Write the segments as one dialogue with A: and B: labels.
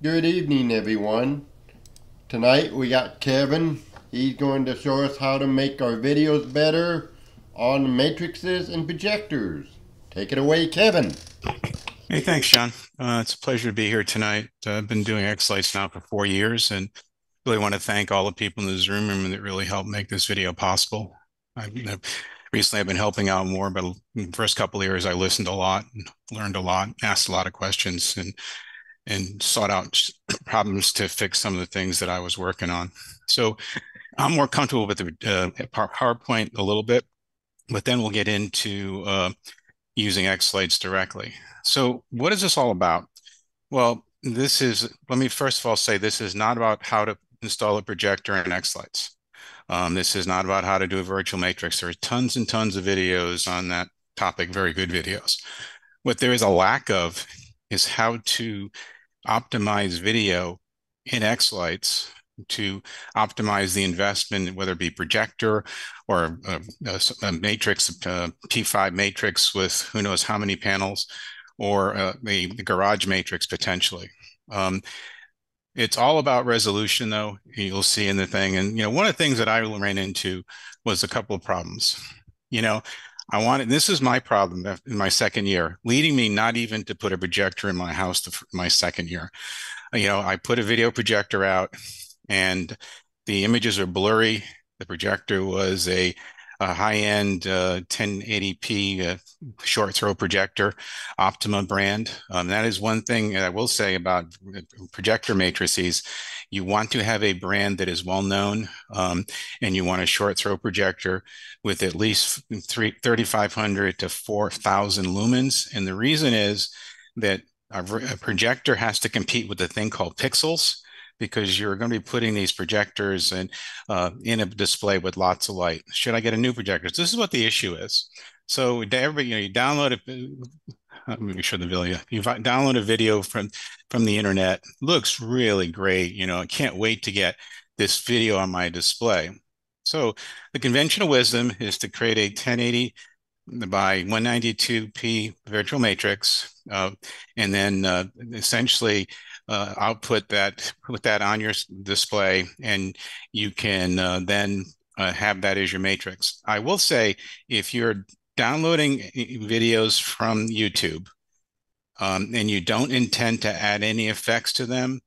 A: Good evening, everyone. Tonight we got Kevin. He's going to show us how to make our videos better on matrices and projectors. Take it away, Kevin.
B: Hey, thanks, John. Uh, it's a pleasure to be here tonight. Uh, I've been doing X-Lights now for four years and really want to thank all the people in the Zoom room that really helped make this video possible. I've, I've, recently I've been helping out more, but in the first couple years I listened a lot, and learned a lot, asked a lot of questions, and and sought out problems to fix some of the things that I was working on. So I'm more comfortable with the uh, PowerPoint a little bit, but then we'll get into uh, using X-Lights directly. So what is this all about? Well, this is, let me first of all say this is not about how to install a projector in X-Lights. Um, this is not about how to do a virtual matrix. There are tons and tons of videos on that topic, very good videos. What there is a lack of is how to optimize video in X-Lights to optimize the investment, whether it be projector or a, a, a matrix, a P5 matrix with who knows how many panels, or a, a garage matrix potentially. Um, it's all about resolution, though. You'll see in the thing, and you know, one of the things that I ran into was a couple of problems. You know, I wanted this is my problem in my second year, leading me not even to put a projector in my house my second year. You know, I put a video projector out and the images are blurry. The projector was a, a high-end uh, 1080p uh, short throw projector, Optoma brand. Um, that is one thing I will say about projector matrices you want to have a brand that is well known, um, and you want a short throw projector with at least 3,500 to 4,000 lumens. And the reason is that a, a projector has to compete with a thing called pixels because you're going to be putting these projectors in, uh, in a display with lots of light. Should I get a new projector? This is what the issue is. So everybody, you know, you download it, let me show the video. You download a video from from the internet. Looks really great. You know, I can't wait to get this video on my display. So the conventional wisdom is to create a 1080 by 192p virtual matrix, uh, and then uh, essentially uh, output that put that on your display, and you can uh, then uh, have that as your matrix. I will say if you're downloading videos from YouTube um, and you don't intend to add any effects to them,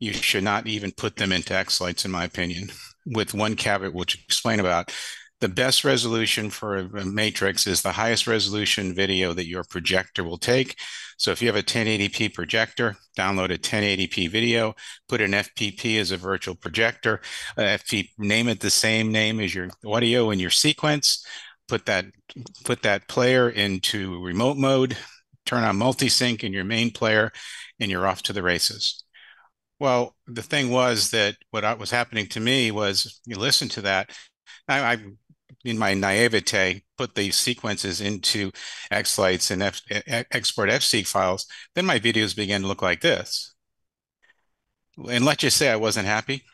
B: you should not even put them into X-Lights, in my opinion, with one caveat, which I'll explain about. The best resolution for a matrix is the highest resolution video that your projector will take. So if you have a 1080p projector, download a 1080p video, put an FPP as a virtual projector, uh, FP, name it the same name as your audio in your sequence, put that put that player into remote mode, turn on multi-sync in your main player, and you're off to the races. Well, the thing was that what was happening to me was you listen to that. I, I in my naivete, put the sequences into X-Lights and F, export FSeq files. Then my videos began to look like this. And let's just say I wasn't happy.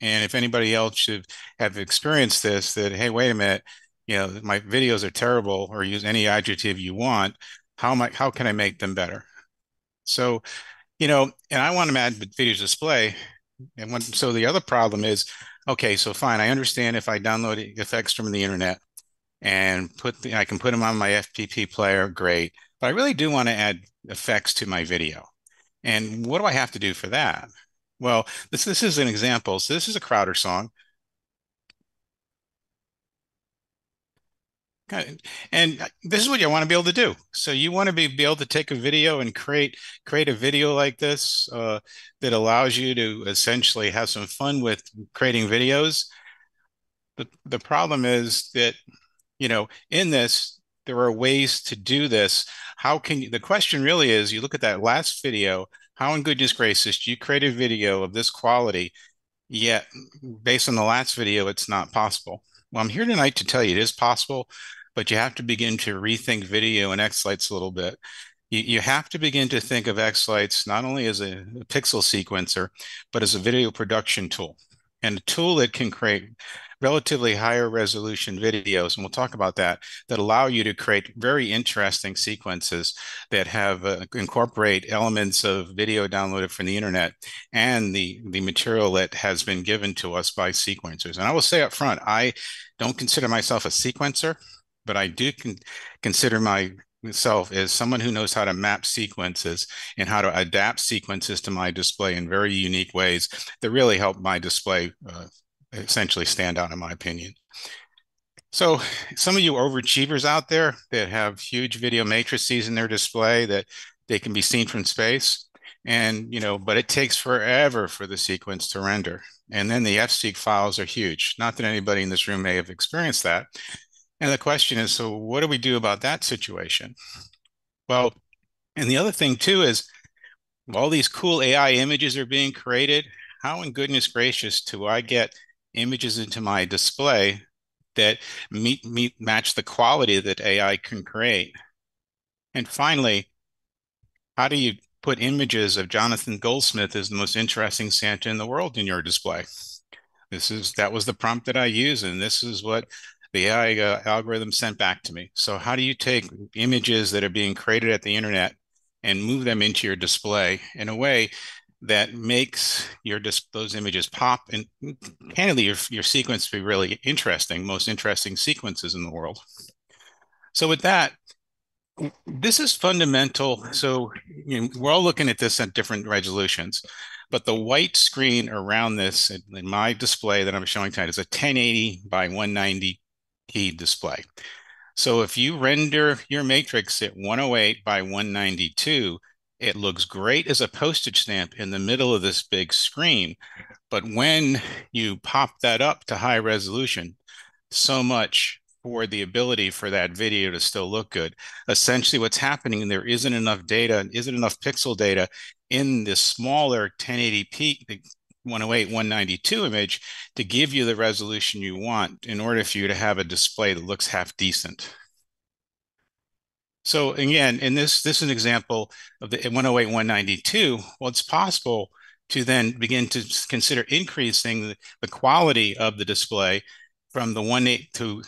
B: And if anybody else should have experienced this, that, hey, wait a minute, you know, my videos are terrible or use any adjective you want. How am I, how can I make them better? So, you know, and I want to add video display. And when, so the other problem is, okay, so fine. I understand if I download effects from the internet and put the, I can put them on my FPP player, great. But I really do want to add effects to my video. And what do I have to do for that? Well, this, this is an example. So this is a Crowder song. And this is what you want to be able to do. So you want to be, be able to take a video and create create a video like this uh, that allows you to essentially have some fun with creating videos. The, the problem is that, you know, in this, there are ways to do this. How can you, the question really is, you look at that last video, how in goodness gracious do you create a video of this quality, yet based on the last video, it's not possible. Well, I'm here tonight to tell you it is possible but you have to begin to rethink video and X-Lights a little bit. You, have to begin to think of X-Lights not only as a, a pixel sequencer, but as a video production tool. and a tool that can create relatively higher resolution videos, and we'll talk about that, that allow you to create very interesting sequences that have uh, incorporate elements of video downloaded from the internet and the, the material that has been given to us by sequencers. And I will say up front, I don't consider myself a sequencer, but I do con consider myself as someone who knows how to map sequences and how to adapt sequences to my display in very unique ways that really help my display uh, essentially stand out in my opinion. So some of you overachievers out there that have huge video matrices in their display that they can be seen from space and you know but it takes forever for the sequence to render and then the fseq files are huge not that anybody in this room may have experienced that and the question is so what do we do about that situation well and the other thing too is all these cool ai images are being created how in goodness gracious do i get images into my display that meet, meet match the quality that AI can create. And finally, how do you put images of Jonathan Goldsmith as the most interesting Santa in the world in your display? This is that was the prompt that I use, and this is what the AI uh, algorithm sent back to me. So how do you take images that are being created at the internet and move them into your display in a way that makes your those images pop? And candidly your, your sequence be really interesting most interesting sequences in the world. So with that this is fundamental. So you know, we're all looking at this at different resolutions but the white screen around this in my display that i'm showing tonight is a 1080 by 190 p display so if you render your matrix at 108 by 192 it looks great as a postage stamp in the middle of this big screen. But when you pop that up to high resolution, so much for the ability for that video to still look good. Essentially, what's happening, there isn't enough data, isn't enough pixel data in this smaller 1080p, 108, 192 image to give you the resolution you want in order for you to have a display that looks half decent. So again, in this, this is an example of the 108, 192. Well, it's possible to then begin to consider increasing the, quality of the display from the 18 to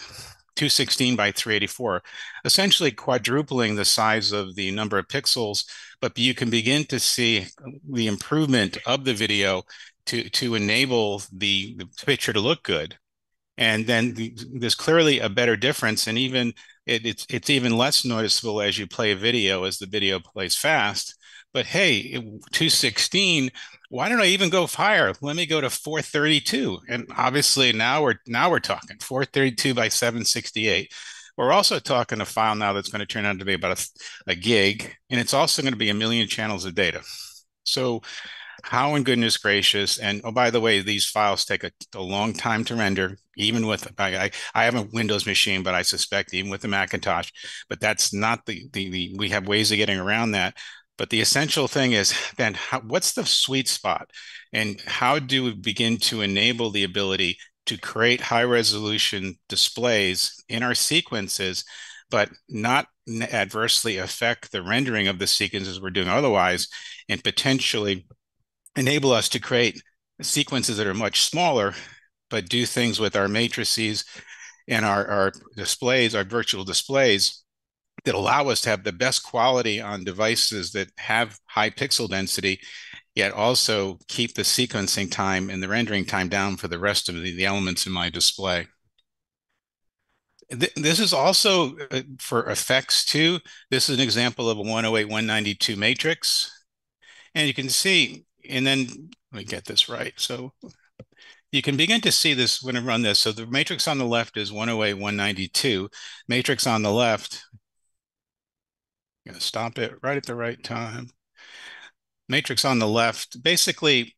B: 216 by 384, essentially quadrupling the size of the number of pixels, but you can begin to see the improvement of the video to, to enable the, the picture to look good. And then the, there's clearly a better difference. And even it, it's it's even less noticeable as you play a video as the video plays fast. But hey, 216, why don't I even go higher? Let me go to 432. And obviously now we're now we're talking 432 by 768. We're also talking a file now that's going to turn out to be about a, a gig, and it's also going to be a million channels of data. So how in goodness gracious and oh by the way these files take a, a long time to render even with I, I have a windows machine but i suspect even with the macintosh but that's not the, the, the we have ways of getting around that. But the essential thing is then how, what's the sweet spot? And how do we begin to enable the ability to create high resolution displays in our sequences but not adversely affect the rendering of the sequences we're doing otherwise and potentially enable us to create sequences that are much smaller, but do things with our matrices and our, our displays, our virtual displays that allow us to have the best quality on devices that have high pixel density, yet also keep the sequencing time and the rendering time down for the rest of the, the elements in my display. This is also uh, for effects too. This is an example of a 108, 192 matrix. And you can see and then let me get this right. So you can begin to see this when I run this. So the matrix on the left is 108, 192. Matrix on the left, I'm gonna stop it right at the right time. Matrix on the left, basically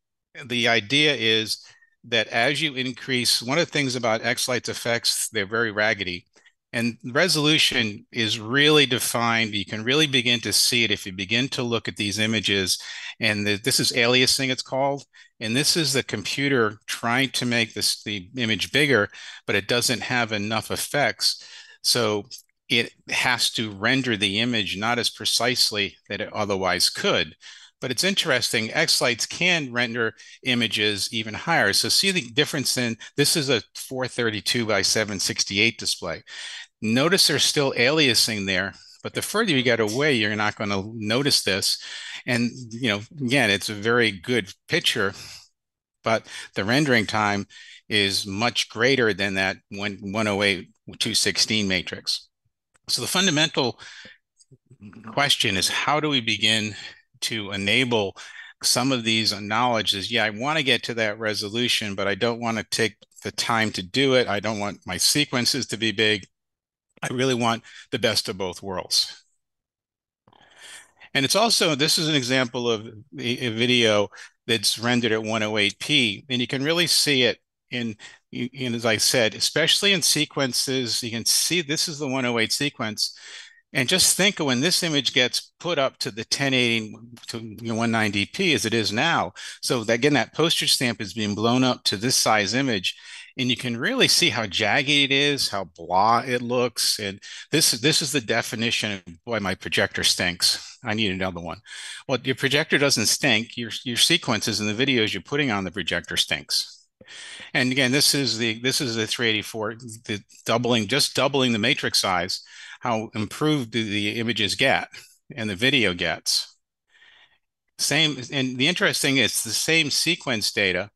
B: the idea is that as you increase, one of the things about X-Light's effects, they're very raggedy. And resolution is really defined. You can really begin to see it if you begin to look at these images. And the, this is aliasing, it's called. And this is the computer trying to make this the image bigger, but it doesn't have enough effects. So it has to render the image not as precisely that it otherwise could. But it's interesting, X-Lights can render images even higher. So see the difference in, this is a 432 by 768 display. Notice there's still aliasing there, but the further you get away, you're not going to notice this. And, you know, again, it's a very good picture, but the rendering time is much greater than that 108 216 matrix. So the fundamental question is how do we begin to enable some of these knowledge is yeah i want to get to that resolution but i don't want to take the time to do it. I don't want my sequences to be big. I really want the best of both worlds. And it's also this is an example of a, video that's rendered at 108p and you can really see it in, in as i said especially in sequences. You can see this is the 108 sequence and just think of when this image gets put up to the 1080 to 190p as it is now. So that, again, that postage stamp is being blown up to this size image. And you can really see how jagged it is, how blah it looks. And this, is this is the definition of, boy, my projector stinks. I need another one. Well, your projector doesn't stink. Your, your sequences and the videos you're putting on the projector stinks. And again, this is the this is the 384, the doubling, just doubling the matrix size how improved do the images get and the video gets. Same, and the interesting is the same sequence data,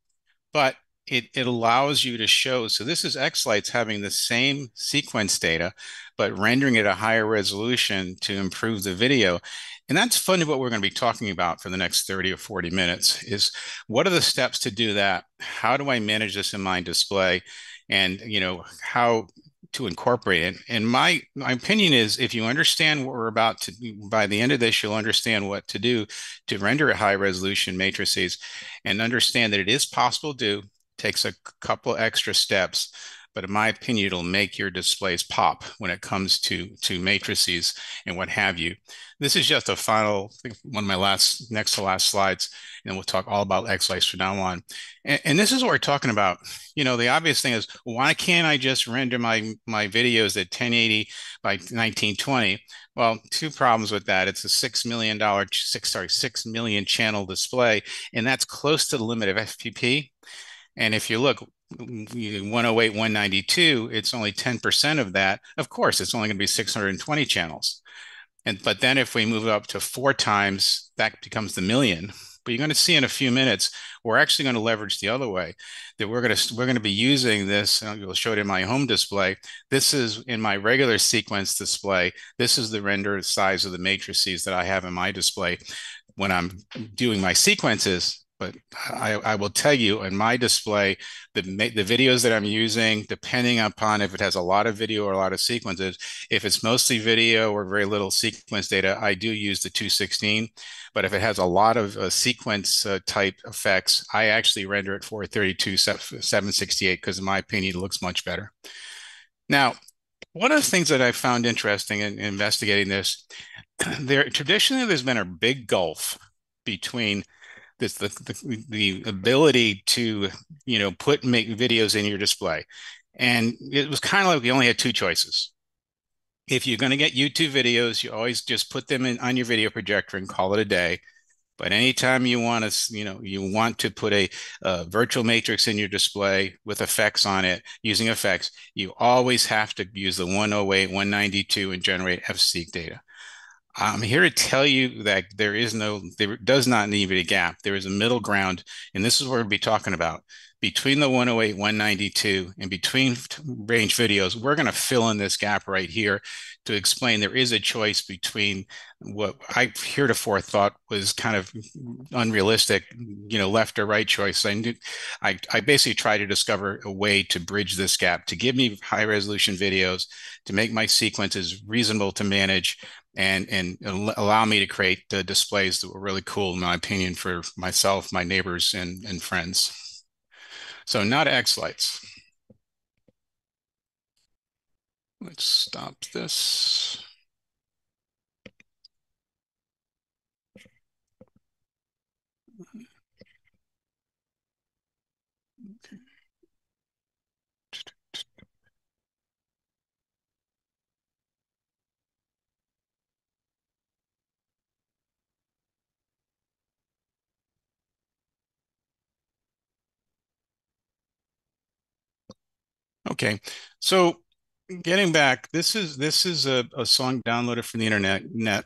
B: but it, it allows you to show. So this is X-Lights having the same sequence data, but rendering it a higher resolution to improve the video. And that's funny what we're going to be talking about for the next 30 or 40 minutes is what are the steps to do that? How do I manage this in my display? And, you know, how to incorporate it. And my my opinion is, if you understand what we're about to, by the end of this, you'll understand what to do to render a high resolution matrices, and understand that it is possible to do. Takes a couple extra steps, but in my opinion, it'll make your displays pop when it comes to to matrices and what have you. This is just a final one of my last next to last slides, and we'll talk all about X-Lights from now on. And, and, this is what we're talking about. You know, the obvious thing is why can't I just render my my videos at 1080 by 1920? Well, two problems with that. It's a six million dollar six sorry six million channel display, and that's close to the limit of FPP. And if you look, 108, 192, it's only 10% of that. Of course, it's only going to be 620 channels. And but then if we move up to four times, that becomes the million. But you're going to see in a few minutes, we're actually going to leverage the other way. That we're going to we're going to be using this. And I'll show it in my home display. This is in my regular sequence display. This is the render size of the matrices that I have in my display when I'm doing my sequences but I, I, will tell you in my display, the, the videos that I'm using, depending upon if it has a lot of video or a lot of sequences, if it's mostly video or very little sequence data, I do use the 216. But if it has a lot of uh, sequence uh, type effects, I actually render it 432 768 because in my opinion, it looks much better. Now, one of the things that I found interesting in investigating this, there traditionally there's been a big gulf between this the, the, the ability to you know put make videos in your display. And it was kind of like we only had two choices. If you're going to get youtube videos you always just put them in on your video projector and call it a day. But anytime you want to you know you want to put a, a virtual matrix in your display with effects on it using effects you always have to use the 108 192 and generate fseq data I'm here to tell you that there is no, there does not need to be a gap. There is a middle ground, and this is what to be talking about. Between the 108, 192, and between range videos, we're going to fill in this gap right here to explain there is a choice between what I heretofore thought was kind of unrealistic, you know, left or right choice. I, knew, I, I basically try to discover a way to bridge this gap, to give me high resolution videos, to make my sequences reasonable to manage, and and allow me to create the displays that were really cool in my opinion for myself my neighbors and and friends. So not X-Lights let's stop this Okay, so getting back, this is this is a, a song downloaded from the internet net,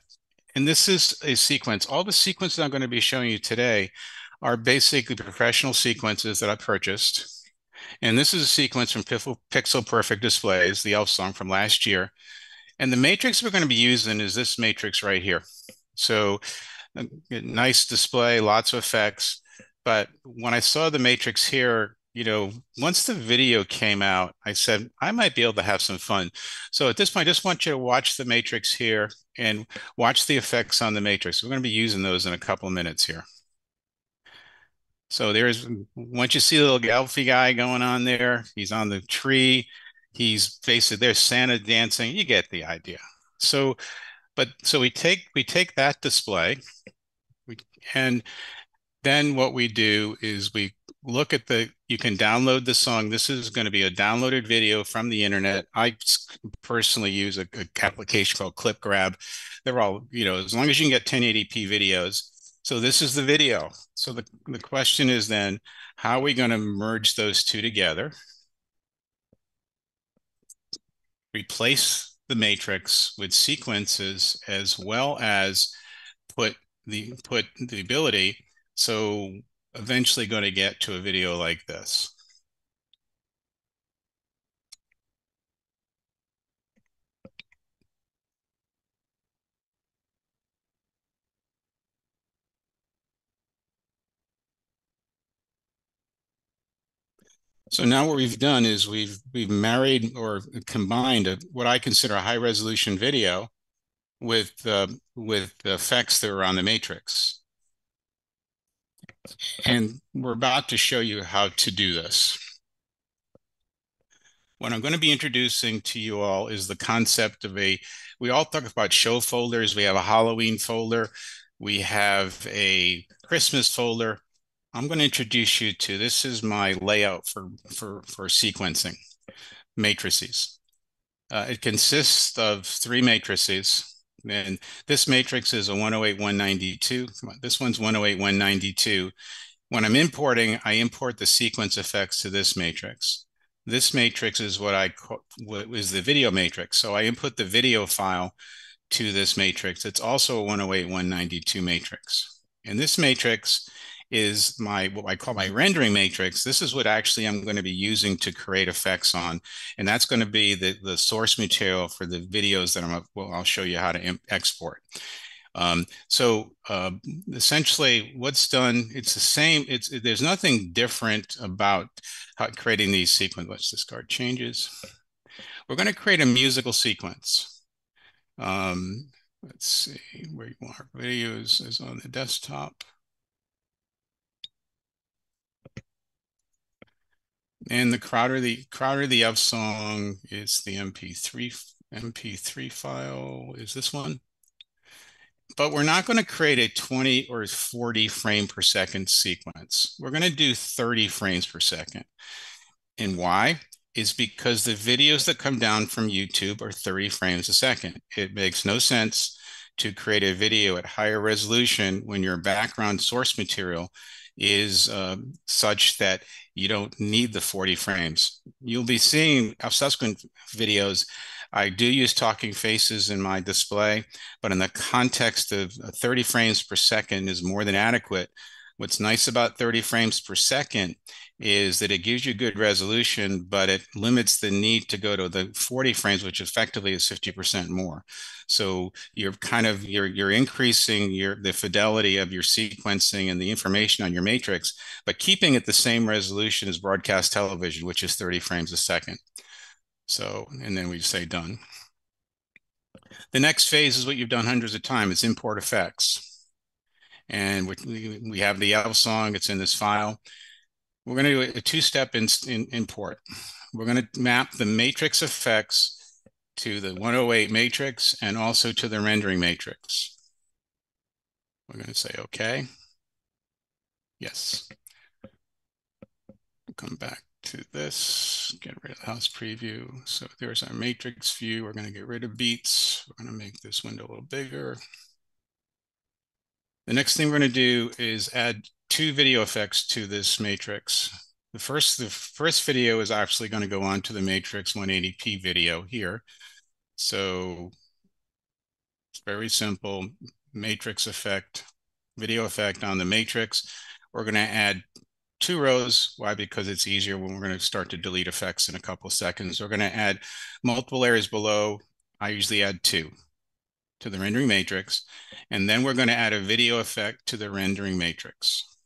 B: and this is a sequence. All the sequences I'm going to be showing you today are basically professional sequences that I purchased. And this is a sequence from Pixel Perfect Displays, the Elf song from last year. And the matrix we're going to be using is this matrix right here. So nice display, lots of effects. But when I saw the matrix here, you know, once the video came out, I said, I might be able to have some fun. So at this point, I just want you to watch the matrix here and watch the effects on the matrix. We're going to be using those in a couple of minutes here. So there's, once you see the little Elfie guy going on there, he's on the tree. He's basically, there's Santa dancing. You get the idea. So, but so we take, we take that display we, and then what we do is we look at the you can download the song. This is going to be a downloaded video from the internet. I personally use a, a application called clipgrab. They're all you know as long as you can get 1080p videos. So this is the video. So the, the question is then how are we going to merge those two together? Replace the matrix with sequences as well as put the put the ability so eventually going to get to a video like this. So now what we've done is we've we've married or combined a, what I consider a high resolution video with uh, with the effects that are on the matrix. And we're about to show you how to do this. What I'm going to be introducing to you all is the concept of a, we all talk about show folders. We have a Halloween folder. We have a Christmas folder. I'm going to introduce you to, this is my layout for, for, for sequencing matrices. Uh, it consists of three matrices. And this matrix is a 108, 192. This one's 108, 192. When I'm importing, I import the sequence effects to this matrix. This matrix is what I what is the video matrix. So I input the video file to this matrix. It's also a 108, 192 matrix. And this matrix is my what I call my rendering matrix. This is what actually I'm going to be using to create effects on, and that's going to be the the source material for the videos that I'm well I'll show you how to export. Um, so uh, essentially, what's done it's the same. It's there's nothing different about how creating these sequences. Let's discard changes. We're going to create a musical sequence. Um, let's see where you want our videos is on the desktop. And the Crowder the Crowder the Elf song is the MP3 MP3 file. Is this one? But we're not going to create a 20 or 40 frame per second sequence. We're going to do 30 frames per second. And why? Is because the videos that come down from YouTube are 30 frames a second. It makes no sense to create a video at higher resolution when your background source material is uh, such that you don't need the 40 frames. You'll be seeing subsequent videos. I do use talking faces in my display, but in the context of uh, 30 frames per second is more than adequate. What's nice about 30 frames per second is that it gives you good resolution, but it limits the need to go to the 40 frames, which effectively is 50% more. So you're kind of you're you're increasing your the fidelity of your sequencing and the information on your matrix, but keeping it the same resolution as broadcast television, which is 30 frames a second. So, and then we say done. The next phase is what you've done hundreds of times. It's import effects. And we, we have the Elf song. It's in this file. We're going to do a two-step in, in, import. We're going to map the matrix effects to the 108 matrix and also to the rendering matrix. We're going to say, okay. Yes. come back to this, get rid of the house preview. So there's our matrix view. We're going to get rid of beats. We're going to make this window a little bigger. The next thing we're going to do is add two video effects to this matrix. the first the first video is actually going to go on to the Matrix 180p video here. So it's very simple. Matrix effect, video effect on the matrix. We're going to add two rows. Why? Because it's easier when we're going to start to delete effects in a couple seconds. We're going to add multiple layers below. I usually add two to the rendering matrix. And then we're going to add a video effect to the rendering matrix.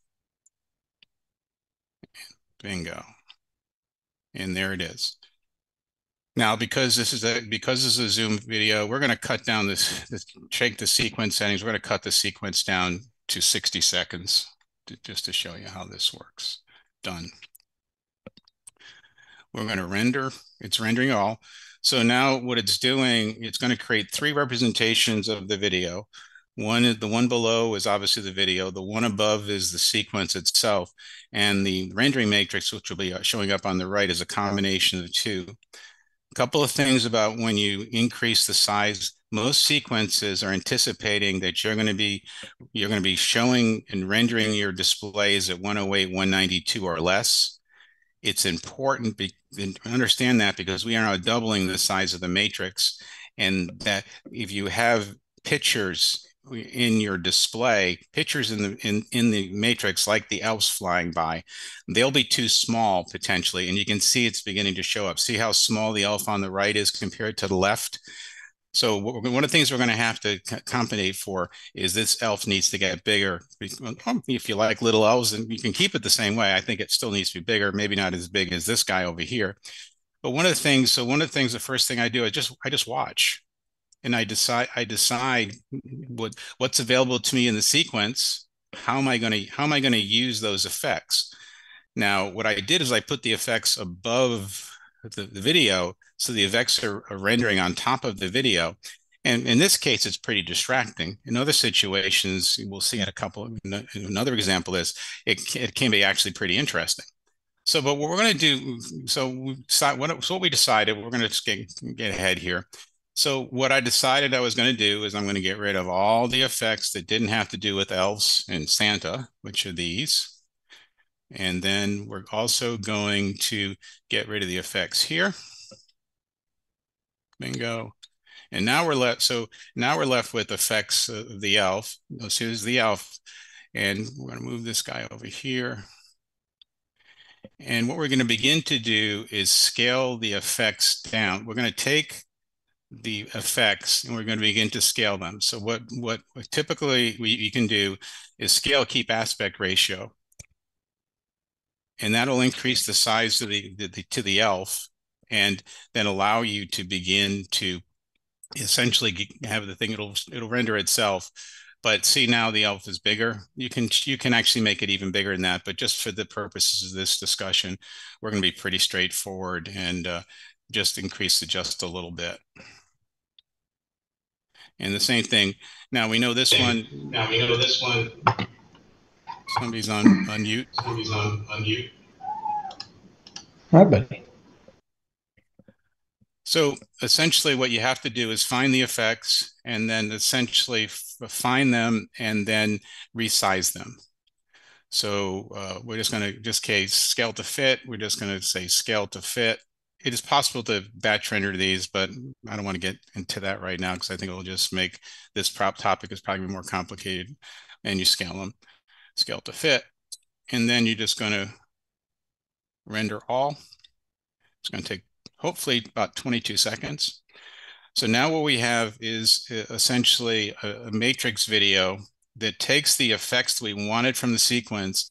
B: Bingo. And there it is. Now, because this is a because this is a Zoom video, we're going to cut down this, this check the sequence settings. We're going to cut the sequence down to 60 seconds to, just to show you how this works. Done. We're going to render. It's rendering all. So now what it's doing, it's going to create three representations of the video. One, the one below is obviously the video. The one above is the sequence itself. And the rendering matrix, which will be uh, showing up on the right, is a combination of the two. A couple of things about when you increase the size. Most sequences are anticipating that you're going to be you're going to be showing and rendering your displays at 108, 192 or less. It's important to understand that because we are now doubling the size of the matrix, and that if you have pictures in your display pictures in the in in the matrix like the elves flying by they'll be too small potentially. And you can see it's beginning to show up. See how small the elf on the right is compared to the left so one of the things we're going to have to compensate for is this elf needs to get bigger if you like little elves and you can keep it the same way i think it still needs to be bigger maybe not as big as this guy over here but one of the things so one of the things the first thing i do is just i just watch and I decide I decide what what's available to me in the sequence. How am I going to how am I going to use those effects? Now, what I did is I put the effects above the, the video, so the effects are, are, rendering on top of the video. And in this case, it's pretty distracting. In other situations, we'll see in a couple. Another example is it, it can be actually pretty interesting. So, but what we're going to do, so we so what we decided, we're going to get, get ahead here. So what I decided I was going to do is I'm going to get rid of all the effects that didn't have to do with elves and Santa, which are these. And then we're also going to get rid of the effects here. Bingo. And now we're left, so now we're left with effects of the elf. Is the elf. And we're going to move this guy over here. And what we're going to begin to do is scale the effects down. We're going to take the effects and we're going to begin to scale them. So what, what, what typically we, you can do is scale keep aspect ratio. And that'll increase the size of the, the, the to the elf and then allow you to begin to essentially have the thing it'll it'll render itself but see now the elf is bigger you can you can actually make it even bigger than that but just for the purposes of this discussion we're going to be pretty straightforward and uh, just increase it just a little bit and the same thing. Now we know this one.
C: Now we know this one.
B: Somebody's on on mute.
C: Somebody's on on mute.
D: Hi, buddy.
B: So essentially, what you have to do is find the effects and then essentially find them and then resize them. So uh, we're just going to just case scale to fit. We're just going to say scale to fit it is possible to batch render these, but I don't want to get into that right now because I think it'll just make this prop topic is probably more complicated. And you scale them, scale to fit, and then you're just going to render all. It's going to take hopefully about 22 seconds. So now what we have is uh, essentially a, a matrix video that takes the effects we wanted from the sequence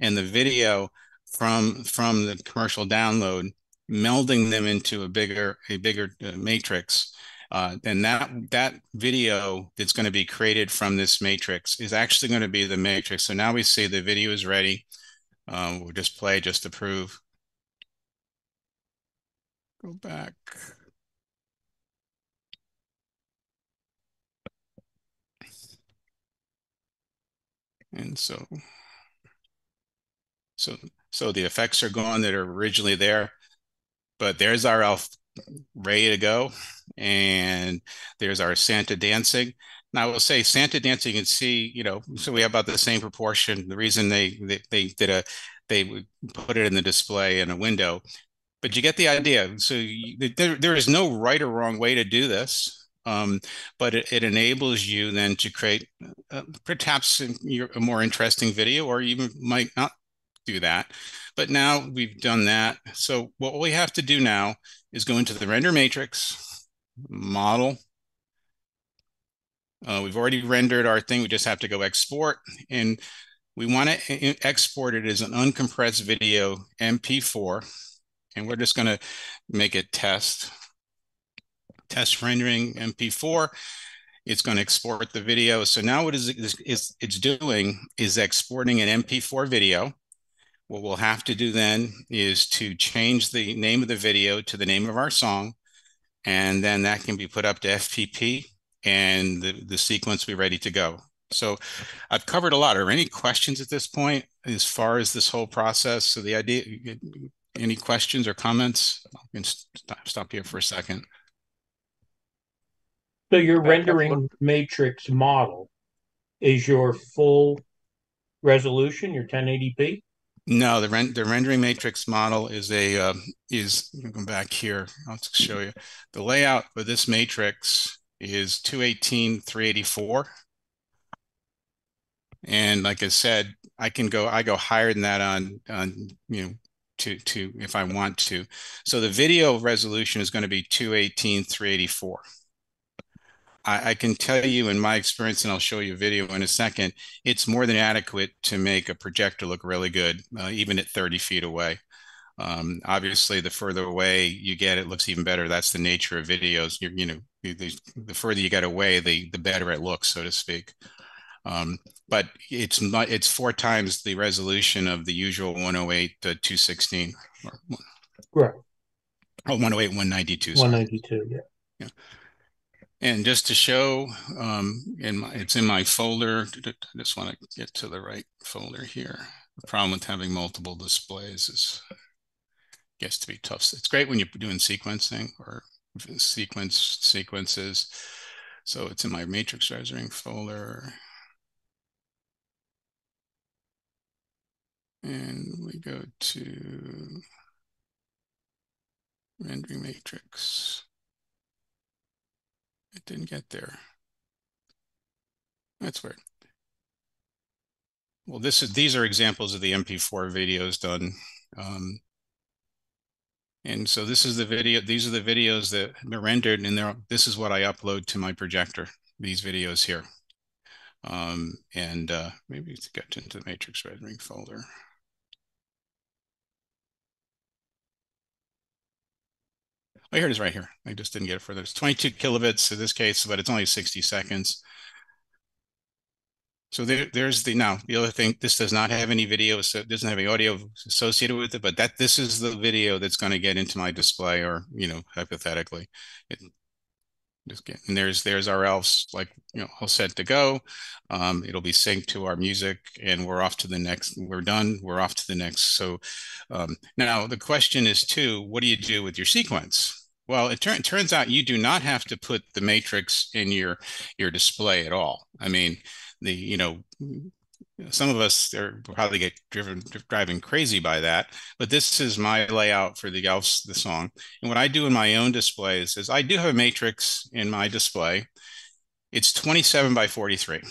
B: and the video from from the commercial download melding them into a bigger a bigger uh, matrix. Uh, and that that video that's going to be created from this matrix is actually going to be the matrix. So now we see the video is ready. Um, we'll just play just to prove go back and so so so the effects are gone that are originally there but there's our elf ready to go. And there's our Santa dancing. Now I will say Santa dancing and see, you know, so we have about the same proportion. The reason they they, they did a they would put it in the display in a window, but you get the idea. So you, there, there is no right or wrong way to do this. Um, but it, it, enables you then to create uh, perhaps a more interesting video, or even might not do that. But now we've done that. So what we have to do now is go into the render matrix, model. Uh, we've already rendered our thing. We just have to go export. And we want to export it as an uncompressed video MP4. And we're just going to make it test. Test rendering MP4 it's going to export the video. So now what is it's doing is exporting an MP4 video. What we'll have to do then is to change the name of the video to the name of our song, and then that can be put up to FPP and the, the sequence be ready to go. So I've covered a lot. Are there any questions at this point as far as this whole process? So the idea, any questions or comments? I can stop here for a second.
D: So your rendering matrix model is your full resolution, your 1080p?
B: No, the rent the rendering matrix model is a uh, is go back here. I'll show you the layout for this matrix is 218 384 and like I said I can go I go higher than that on on you know to to if I want to so the video resolution is going to be 218 384 I, I, can tell you in my experience, and I'll show you a video in a second, it's more than adequate to make a projector look really good, uh, even at 30 feet away. Um, obviously, the further away you get, it looks even better. That's the nature of videos. You're, you know, the, the further you get away, the the better it looks, so to speak. Um, but it's not. It's four times the resolution of the usual 108 to 216.
D: Right.
B: Oh, 108, 192.
D: 192, yeah.
B: Yeah. And just to show, um, in my, it's in my folder. I just want to get to the right folder here. The problem with having multiple displays is gets to be tough. It's great when you're doing sequencing or sequence sequences. So it's in my matrix rendering folder. And we go to rendering matrix. It didn't get there. That's weird. Well, this is these are examples of the MP4 videos done. Um, and so this is the video. These are the videos that were rendered, and there. This is what I upload to my projector. These videos here. Um, and uh, maybe to get into the matrix rendering folder. Oh, here it is right here. I just didn't get it further. It's 22 kilobits in this case, but it's only 60 seconds. So there, there's the now the other thing. This does not have any video, so it doesn't have any audio associated with it. But that this is the video that's going to get into my display, or you know, hypothetically, it, just get and there's there's our elves like you know all set to go. Um, it'll be synced to our music, and we're off to the next. We're done. We're off to the next. So um, now the question is too, what do you do with your sequence? Well, it, tur- turns out you do not have to put the matrix in your your display at all. I mean, the you know some of us are probably get driven driving crazy by that, but this is my layout for the Elves the song. And what I do in my own displays is I do have a matrix in my display. It's 27 by 43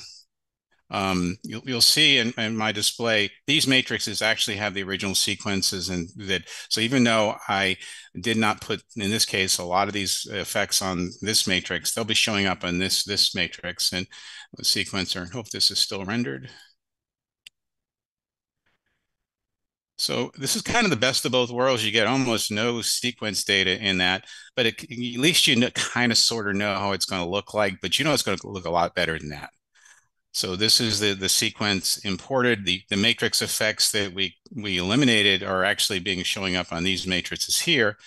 B: um, you'll, you'll see in, in, my display, these matrices actually have the original sequences and that, so even though I did not put, in this case, a lot of these effects on this matrix, they'll be showing up on this, this matrix and sequencer. Hope this is still rendered. So this is kind of the best of both worlds. You get almost no sequence data in that, but it, at least you know, kind of sort of know how it's going to look like, but you know it's going to look a lot better than that. So this is the, the sequence imported. The, the matrix effects that we, we eliminated are actually being showing up on these matrices here.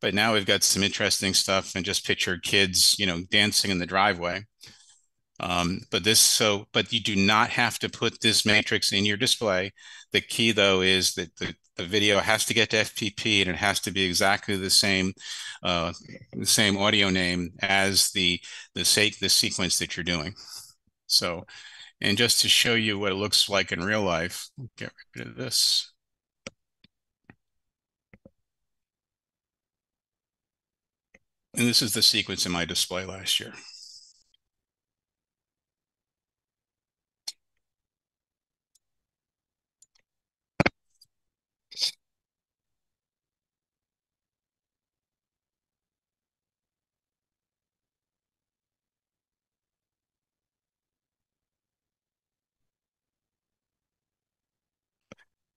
B: But now we've got some interesting stuff and just picture kids, you know, dancing in the driveway. Um, but this, so, but you do not have to put this matrix in your display. The key though is that the, the video has to get to FPP and it has to be exactly the same, uh, the same audio name as the, the, the sequence that you're doing. So, and just to show you what it looks like in real life, get rid of this. And this is the sequence in my display last year.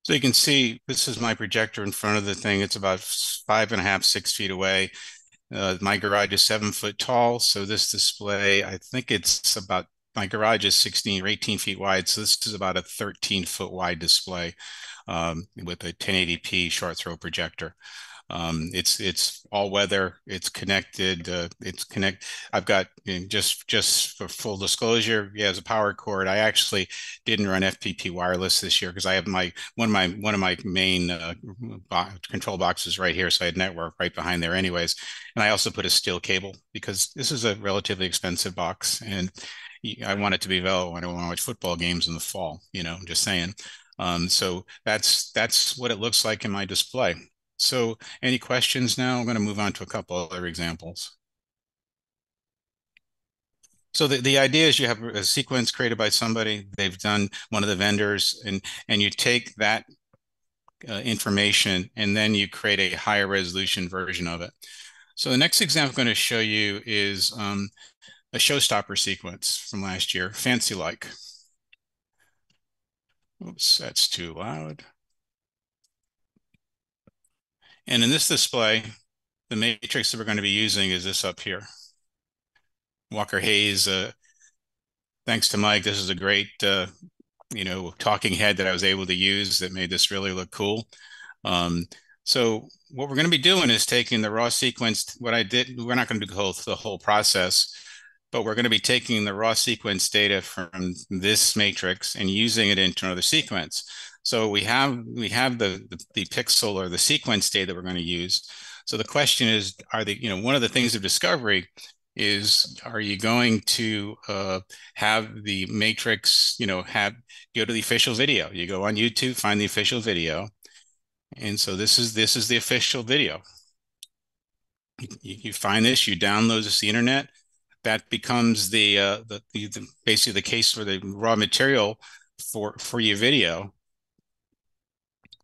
B: So you can see this is my projector in front of the thing. It's about five and a half, six feet away. Uh, my garage is seven foot tall. So this display, I think it's about, my garage is 16 or 18 feet wide. So this is about a 13 foot wide display um, with a 1080p short throw projector. Um, it's it's all weather. It's connected. Uh, it's connect. I've got you know, just just for full disclosure. Yeah, as a power cord, I actually didn't run FPP wireless this year because I have my one of my one of my main uh, control boxes right here. So I had network right behind there, anyways. And I also put a steel cable because this is a relatively expensive box, and I want it to be available. I don't want to watch football games in the fall. You know, just saying. Um, so that's that's what it looks like in my display. So any questions now? I'm going to move on to a couple other examples. So the, the idea is you have a sequence created by somebody, they've done one of the vendors, and, and you take that uh, information and then you create a higher resolution version of it. So the next example I'm going to show you is um, a showstopper sequence from last year, Fancy Like. Oops, that's too loud. And in this display, the matrix that we're going to be using is this up here. Walker Hayes, uh, thanks to Mike, this is a great, uh, you know, talking head that I was able to use that made this really look cool. Um, so what we're going to be doing is taking the raw sequence. What I did, we're not going to go the whole process, but we're going to be taking the raw sequence data from this matrix and using it into another sequence. So we have we have the, the, the pixel or the sequence data that we're going to use. So the question is, are they, you know, one of the things of discovery is, are you going to uh, have the matrix, you know, have go to the official video? You go on YouTube, find the official video, and so this is this is the official video. You, you find this, you download this the internet. That becomes the, uh, the, the, the basically the case for the raw material for for your video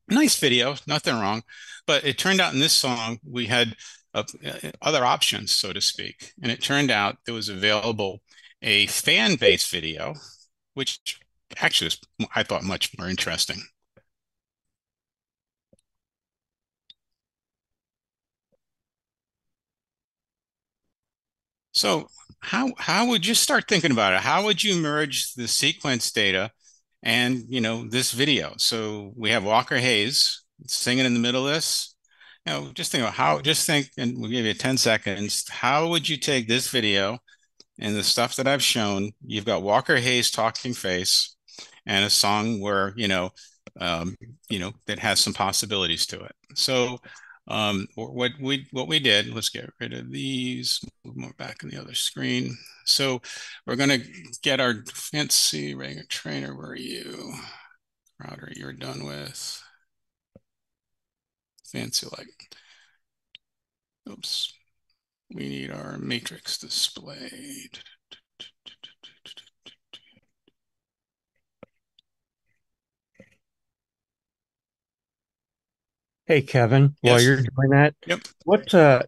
B: nice video, nothing wrong. But it turned out in this song, we had uh, other options, so to speak. And it turned out there was available a fan based video, which actually is, I thought, much more interesting. So how how would you start thinking about it? How would you merge the sequence data and you know this video. So we have Walker Hayes singing in the middle of this. You know, just think about how. Just think, and we'll give you ten seconds. How would you take this video and the stuff that I've shown? You've got Walker Hayes talking face, and a song where you know, um, you know, that has some possibilities to it. So um, what we what we did, let's get rid of these, move more back in the other screen. So we're going to get our fancy regular trainer. Where are you? Router, you're done with. Fancy like. Oops. We need our matrix displayed.
D: Hey, Kevin,
B: yes.
D: while you're doing that,
B: Yep.
D: what uh,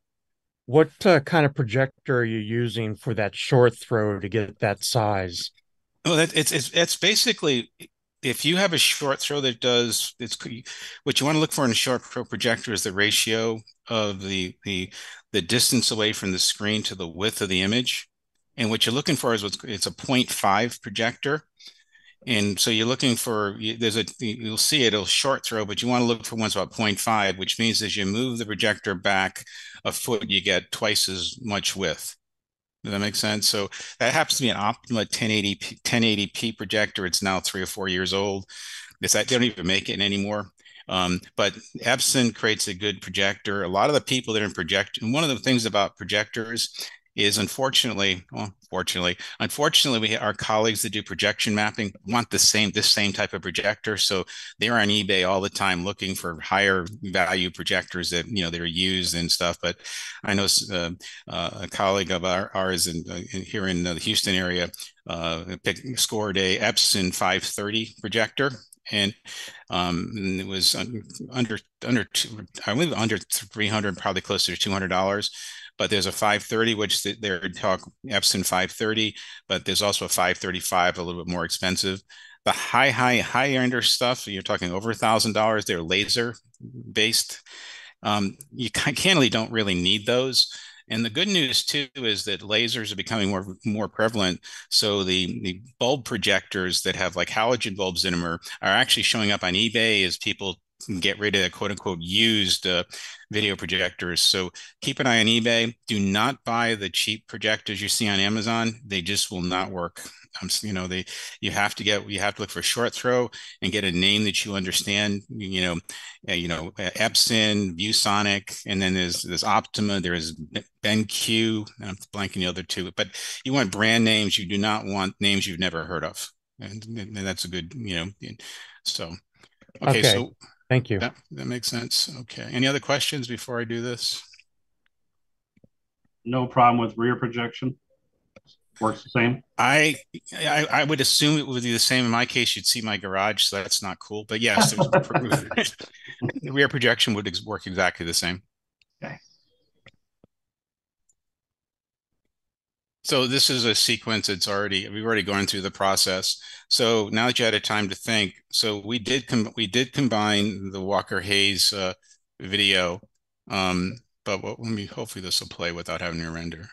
D: what uh, kind of projector are you using for that short throw to get that size?
B: Oh, that it's it's it's basically if you have a short throw that does it's what you want to look for in a short throw projector is the ratio of the the the distance away from the screen to the width of the image. And what you're looking for is what's it's a 0.5 projector. And so you're looking for there's a you'll see it, it'll short throw, but you want to look for ones about 0.5, which means as you move the projector back a foot, you get twice as much width. Does that make sense? So that happens to be an Optoma 1080p 1080p projector. It's now three or four years old. It's they don't even make it anymore. Um, but Epson creates a good projector. A lot of the people that are in project, and one of the things about projectors is unfortunately, well, fortunately, unfortunately, we our colleagues that do projection mapping want the same this same type of projector, so they're on eBay all the time looking for higher value projectors that you know that are used and stuff. But I know uh, uh, a colleague of our, ours in, uh, in, here in the Houston area uh, picked, scored a Epson 530 projector, and um, it was under under two, I believe under 300, probably closer to 200 dollars but there's a 530, which they're talk Epson 530, but there's also a 535, a little bit more expensive. The high, high, high ender stuff, you're talking over a thousand dollars. They're laser based. Um, you candidly don't really need those. And the good news too is that lasers are becoming more more prevalent. So the the bulb projectors that have like halogen bulbs in them are, are actually showing up on eBay as people get rid of the quote unquote used uh, video projectors. So keep an eye on eBay. Do not buy the cheap projectors you see on Amazon. They just will not work. Um, you know, they you have to get you have to look for short throw and get a name that you understand. You know, uh, you know Epson, ViewSonic, and then there's there's Optoma. There's BenQ. I'm blanking the other two, but you want brand names. You do not want names you've never heard of, and, and that's a good you know. So okay, okay. so
E: Thank you.
B: That, that makes sense. Okay. Any other questions before I do this?
F: No problem with rear projection. Works the same.
B: I, I, I would assume it would be the same. In my case, you'd see my garage, so that's not cool. But yes, the rear projection would work exactly the same. So this is a sequence that's already we've already gone through the process. So now that you had a time to think, so we did we did combine the Walker Hayes uh, video, um, but what, let me hopefully this will play without having to render.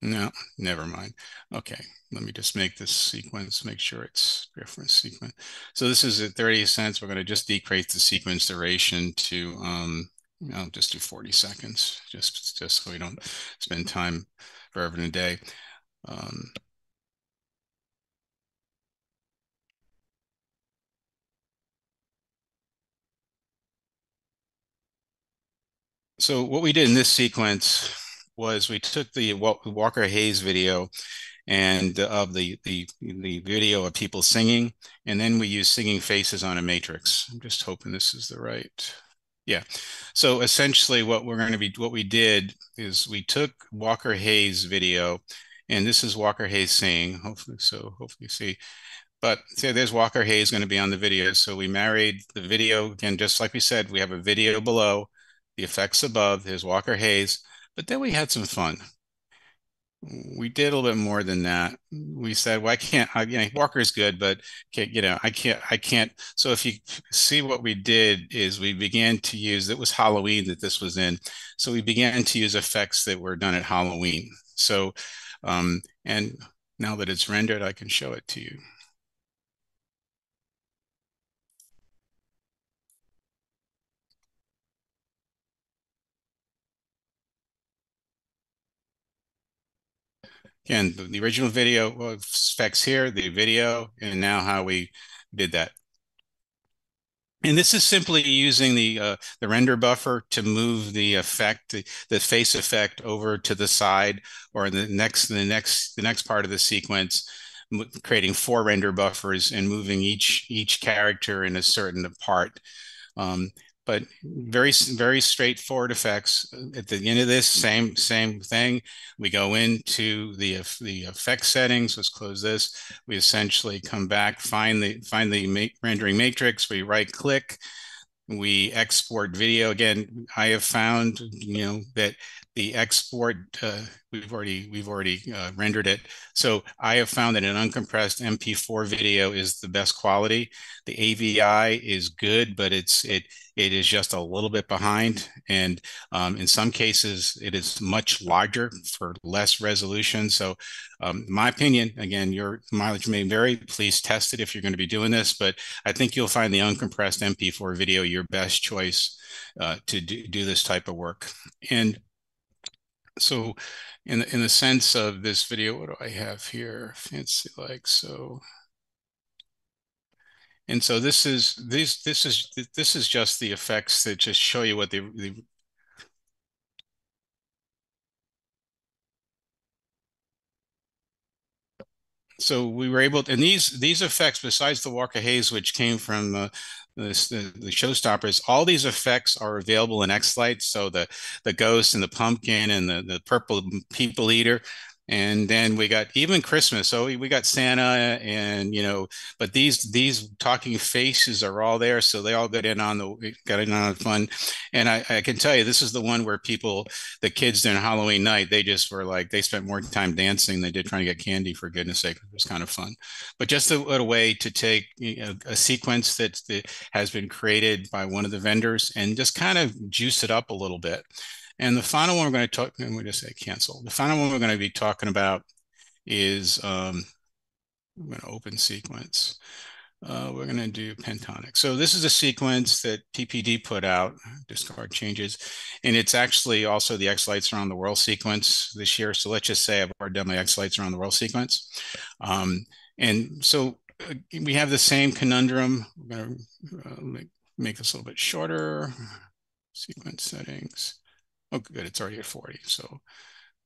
B: No, never mind. Okay, let me just make this sequence, make sure it's reference sequence. So this is at 30 cents. We're going to just decrease the sequence duration to um, I'll just do 40 seconds, just, just so we don't spend time forever in a day. Um, so what we did in this sequence was we took the Walker Hayes video and of the, the the video of people singing, and then we use singing faces on a matrix. I'm just hoping this is the right. Yeah. So essentially what we're going to be, what we did is we took Walker Hayes video and this is Walker Hayes saying, hopefully, so hopefully you see, but see, there's Walker Hayes going to be on the video. So we married the video again, just like we said, we have a video below, the effects above, there's Walker Hayes, but then we had some fun we did a little bit more than that. We said, well, I can't, I, you know, Walker's good, but you know, I can't, I can't. So if you see what we did is we began to use, it was Halloween that this was in. So we began to use effects that were done at Halloween. So, um, and now that it's rendered, I can show it to you. Again, the, original video specs here, the video, and now how we did that. And this is simply using the uh, the render buffer to move the effect, the, the, face effect over to the side or in the next the next the next part of the sequence, creating four render buffers and moving each each character in a certain part. Um, but very very straightforward effects. At the end of this same same thing. We go into the the effect settings. Let's close this. We essentially come back find the find the ma rendering matrix. We right click we export video. Again i have found you know that the export uh, we've already we've already uh, rendered it. So i have found that an uncompressed mp4 video is the best quality. The avi is good but it's it it is just a little bit behind. And um, in some cases it is much larger for less resolution. So um, my opinion again your mileage may vary. Please test it if you're going to be doing this but i think you'll find the uncompressed mp4 video your best choice uh, to do, do this type of work. And so in the, in the sense of this video, what do I have here? Fancy like so. And so this is this this is this is just the effects that just show you what the, the so we were able to, and these these effects besides the Walker Hayes which came from uh, this, the, the showstoppers, all these effects are available in xLights. So the the ghost and the pumpkin and the, the purple people eater and then we got even christmas so we, got santa and you know but these these talking faces are all there so they all got in on the got in on the fun. And I, I can tell you this is the one where people the kids during halloween night they just were like they spent more time dancing than they did trying to get candy for goodness sake. It was kind of fun. But just a, a way to take you know, a sequence that, that has been created by one of the vendors and just kind of juice it up a little bit and the final one we're going to talk, and we just say cancel. The final one we're going to be talking about is um, I'm going to open sequence. Uh, we're going to do pentonic. So this is a sequence that PPD put out, discard changes, and it's actually also the xLights around the world sequence this year. So let's just say I've already done my xLights around the world sequence. Um, and so uh, we have the same conundrum. We're going to uh, make, make this a little bit shorter. Sequence settings. Oh, good. It's already at 40. So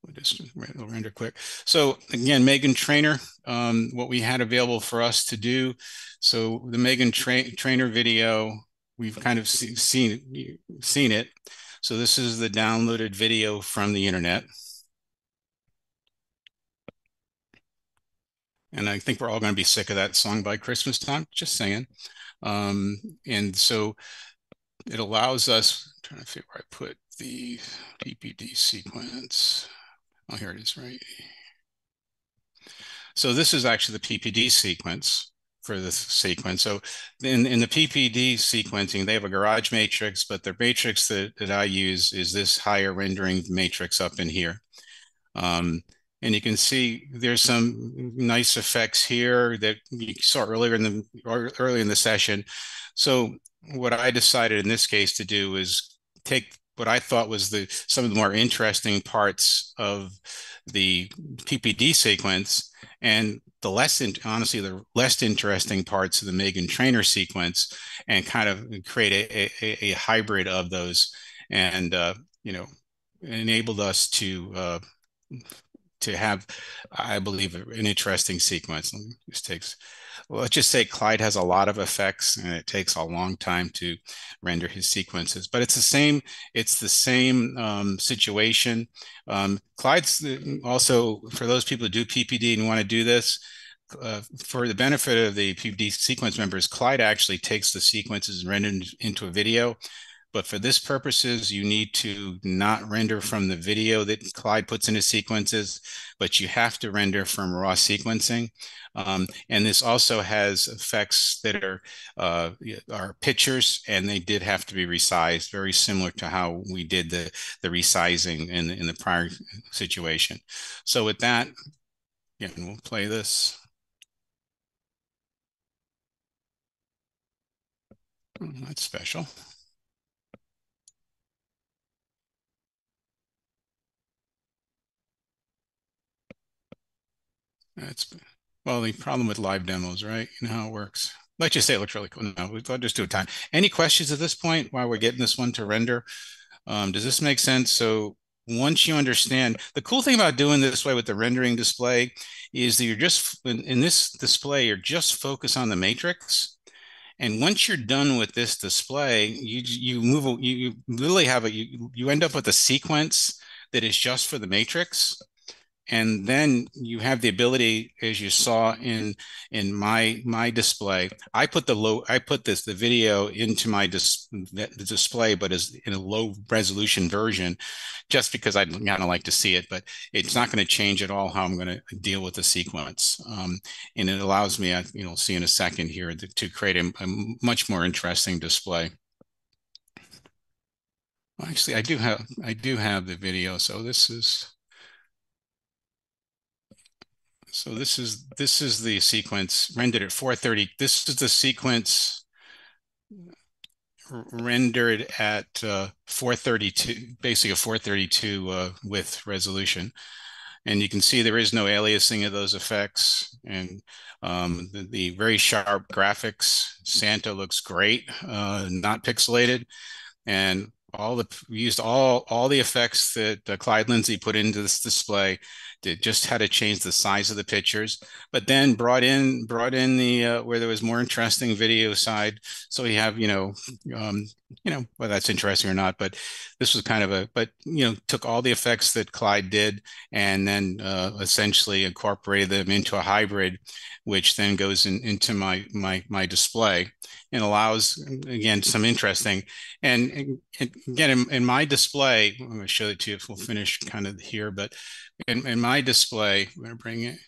B: we'll just we'll render quick. So again, Meghan Trainor, um, what we had available for us to do. So the Megan Tra Trainer video, we've kind of see, seen, seen it. So this is the downloaded video from the internet. And I think we're all going to be sick of that song by Christmas time, just saying. Um, and so it allows us, I'm trying to figure where I put the PPD sequence. Oh, here it is, right? So this is actually the PPD sequence for the sequence. So in, in the PPD sequencing, they have a garage matrix, but the matrix that, that I use is this higher rendering matrix up in here. Um, and you can see there's some nice effects here that you saw earlier in the early in the session. So what I decided in this case to do is take what I thought was the some of the more interesting parts of the PPD sequence and the less in, honestly the less interesting parts of the Meghan Trainor sequence and kind of create a, a, a hybrid of those and uh, you know enabled us to uh, to have I believe an interesting sequence. This takes let's just say Clyde has a lot of effects and it takes a long time to render his sequences, but it's the same, it's the same um, situation. Um, Clyde's also, for those people who do PPD and want to do this, uh, for the benefit of the PPD sequence members, Clyde actually takes the sequences and render into a video. But for this purposes, you need to not render from the video that Clyde puts into sequences, but you have to render from raw sequencing. Um, and this also has effects that are uh, are pictures, and they did have to be resized, very similar to how we did the the resizing in in the prior situation. So with that, again, we'll play this. That's special. That's well, the problem with live demos, right? You know how it works. Let's just say it looks really cool. No, we'll just do a time. Any questions at this point while we're getting this one to render? Um, does this make sense? So once you understand, the cool thing about doing this way with the rendering display is that you're just, in, in this display, you're just focused on the matrix. And once you're done with this display, you you move, you, you literally have a, you, you end up with a sequence that is just for the matrix and then you have the ability as you saw in in my my display i put the low i put this the video into my dis, the display but as in a low resolution version just because i kind of like to see it but it's not going to change at all how i'm going to deal with the sequence. Um, and it allows me I, you know see in a second here to, to create a, a much more interesting display. Actually i do have i do have the video so this is so this is this is the sequence rendered at 430. This is the sequence rendered at uh, 432, basically a 432 uh, width resolution. And you can see there is no aliasing of those effects and um, the, the, very sharp graphics. Santa looks great, uh, not pixelated. And all the used all all the effects that uh, Clyde Lindsay put into this display did just had to change the size of the pictures, but then brought in brought in the uh, where there was more interesting video side. So we have you know um, you know whether that's interesting or not, but this was kind of a but you know took all the effects that Clyde did and then uh, essentially incorporated them into a hybrid, which then goes in, into my my my display and allows again some interesting and, and again in, in, my display i'm going to show it to you if we'll finish kind of here but in, in my display. I'm going to bring it.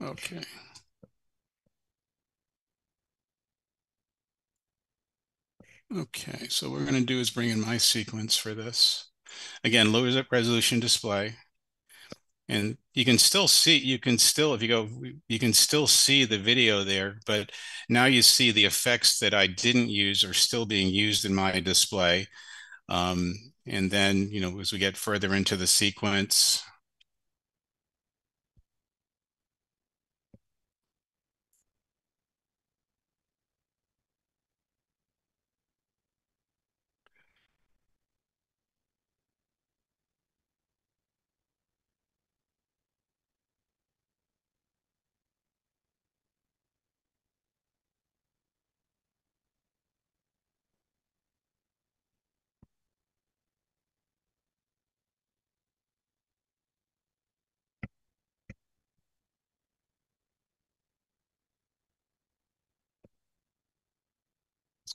B: Okay. Okay so what we're going to do is bring in my sequence for this. Again low resolution display. And you can still see you can still if you go you can still see the video there but now you see the effects that i didn't use are still being used in my display um, and then you know as we get further into the sequence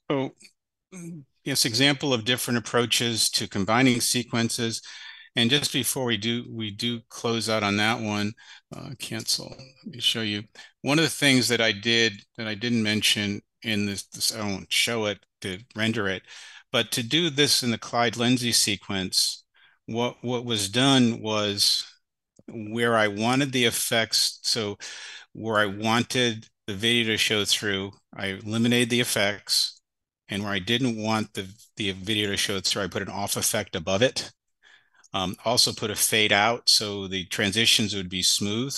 B: So yes, example of different approaches to combining sequences. And just before we do, we do close out on that one, uh, cancel, let me show you. One of the things that I did that I didn't mention in this, this, I won't show it to render it, but to do this in the Clyde Lindsay sequence, what, what was done was where I wanted the effects, so where I wanted the video to show through, I eliminated the effects, and where I didn't want the, the video to show through, I put an off effect above it. Um, also put a fade out so the transitions would be smooth.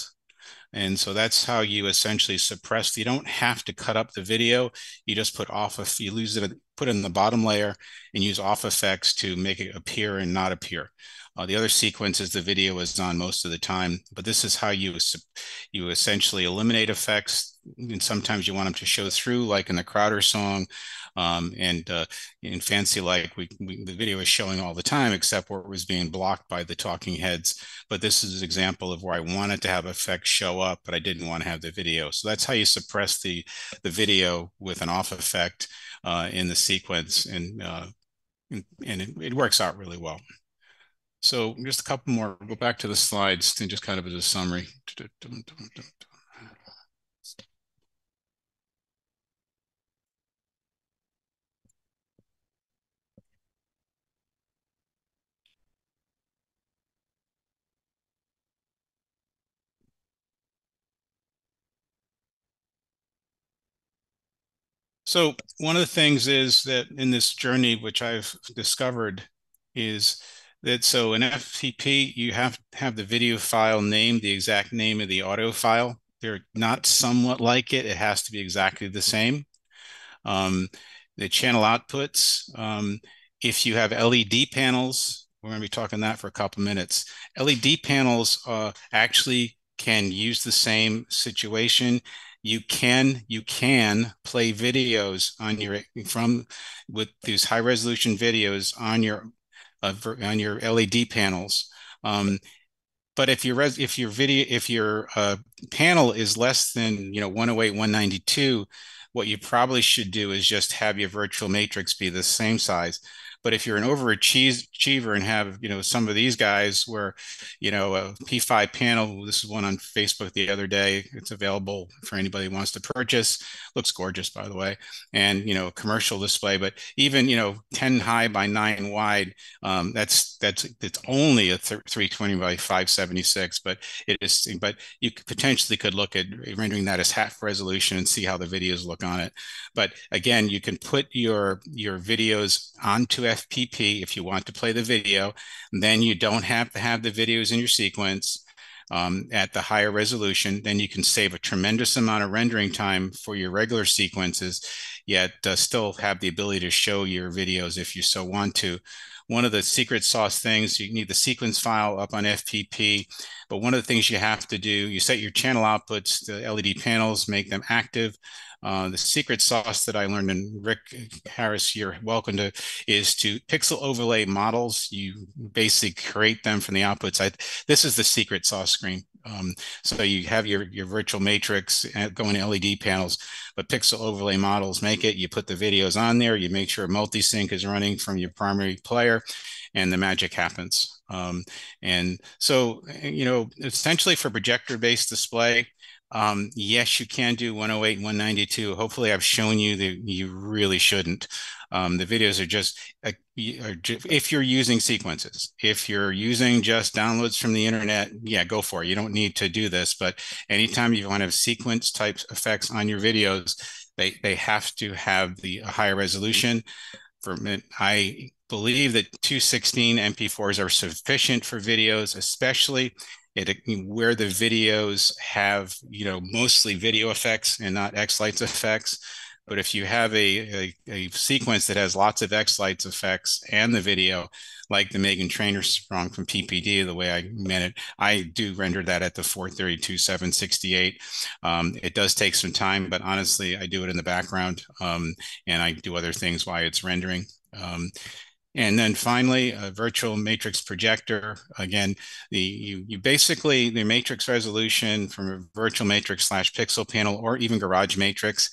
B: And so that's how you essentially suppress. You don't have to cut up the video. You just put off of, you lose it, put it in the bottom layer and use off effects to make it appear and not appear. Uh, the other sequences the video is on most of the time, but this is how you you essentially eliminate effects. And sometimes you want them to show through, like in the Crowder song, um, and uh, in Fancy Like, we, we, the video is showing all the time, except where it was being blocked by the talking heads. But this is an example of where I wanted to have effects show up, but I didn't want to have the video. So that's how you suppress the, the video with an off effect uh, in the sequence. And, uh, and it, it works out really well. So just a couple more, go back to the slides and just kind of as a summary. So one of the things is that in this journey, which I've discovered, is that so in FPP you have to have the video file name the exact name of the audio file. They're not somewhat like it; it has to be exactly the same. Um, the channel outputs. Um, if you have LED panels, we're going to be talking that for a couple minutes. LED panels uh, actually can use the same situation you can you can play videos on your from with these high resolution videos on your uh, on your LED panels. Um, but if your res if your video if your uh, panel is less than you know 108 192 what you probably should do is just have your virtual matrix be the same size but if you're an overachiever and have, you know, some of these guys where, you know, a P5 panel, this is one on Facebook the other day. It's available for anybody who wants to purchase. Looks gorgeous, by the way. And, you know, commercial display, but even, you know, 10 high by nine wide, um, that's, that's, it's only a 320 by 576, but it is, but you potentially could look at rendering that as half resolution and see how the videos look on it. But again, you can put your, your videos onto FPP if you want to play the video. Then you don't have to have the videos in your sequence. um, at the higher resolution, then you can save a tremendous amount of rendering time for your regular sequences, yet uh, still have the ability to show your videos if you so want to. One of the secret sauce things, you need the sequence file up on FPP, but one of the things you have to do, you set your channel outputs, the LED panels, make them active. Uh, the secret sauce that I learned, and Rick Harris, you're welcome to, is to pixel overlay models. You basically create them from the outputs. I, this is the secret sauce screen. Um, so you have your, your virtual matrix uh, going to LED panels, but pixel overlay models make it. You put the videos on there. You make sure multi-sync is running from your primary player and the magic happens. Um, and so, you know, essentially for projector-based display, um, yes, you can do 108 and 192. Hopefully, I've shown you that you really shouldn't. Um, the videos are just, uh, are if you're using sequences, if you're using just downloads from the internet, yeah, go for it. You don't need to do this. But anytime you want to have sequence type effects on your videos, they, they have to have the higher resolution. For I believe that 216 MP4s are sufficient for videos, especially it, where the videos have, you know, mostly video effects and not xLights effects. But if you have a, a, a, sequence that has lots of xLights effects and the video, like the Meghan Trainor song from PPD, the way I meant it, I do render that at the 432 768. Um, it does take some time, but honestly, I do it in the background um, and I do other things while it's rendering. Um, and then finally, a virtual matrix projector. Again, the you, you basically the matrix resolution from a virtual matrix slash pixel panel or even garage matrix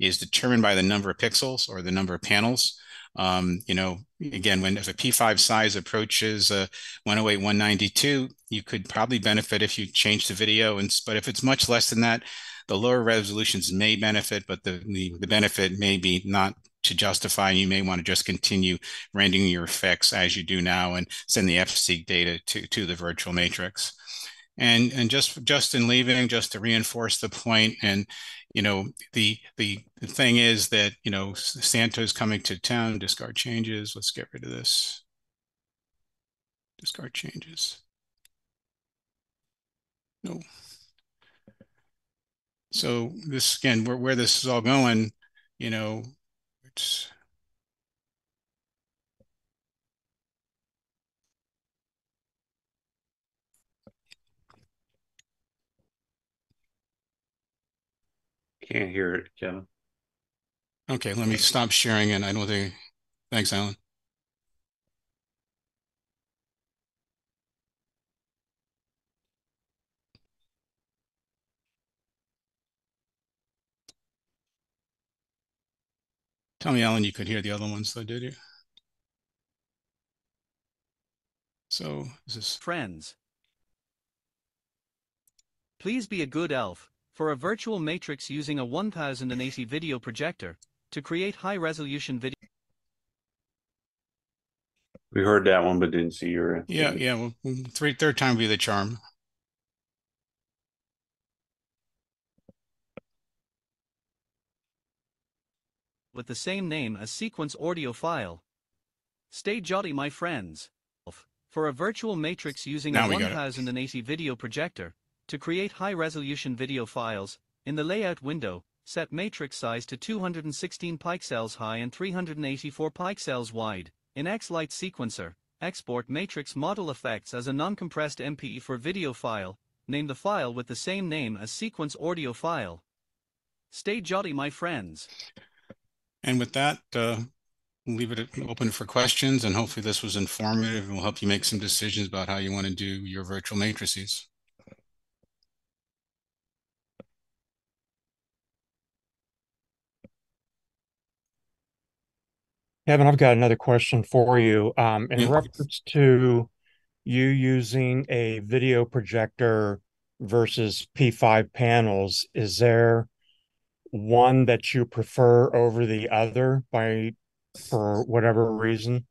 B: is determined by the number of pixels or the number of panels. Um, you know, again, when if a P5 size approaches uh, 108, 192, you could probably benefit if you change the video. And but if it's much less than that, the lower resolutions may benefit, but the, the, the benefit may be not to justify, and you may want to just continue rendering your effects as you do now and send the FSeq data to, to the virtual matrix. And, and just just in leaving, just to reinforce the point, and you know the the, thing is that you know Santa's coming to town. Discard changes. Let's get rid of this. Discard changes. No. So this again, where where this is all going, you know,
F: Can't hear it, Kevin.
B: Okay, let me stop sharing and I don't think, thanks, Alan. Tell me, Alan, you could hear the other ones though, did you? So this is
E: friends. Please be a good elf for a virtual matrix using a 1080 video projector to create high-resolution video.
F: We heard that one, but didn't see your.
B: Yeah, yeah. Well, mm, three, third time be the charm.
E: With the same name as sequence audio file. Stay jolly my friends. For a virtual matrix using now a 1080 video projector, to create high-resolution video files, in the layout window, set matrix size to 216 pixels high and 384 pixels wide. In X-Light Sequencer, export matrix model effects as a non-compressed MPE for video file, name the file with the same name as sequence audio file. Stay jolly my friends.
B: And with that, uh, leave it open for questions, and hopefully this was informative and will help you make some decisions about how you want to do your virtual matrices.
G: Kevin, I've got another question for you. Um, in yeah. reference to you using a video projector versus P5 panels, is there one that you prefer over the other by for whatever reason?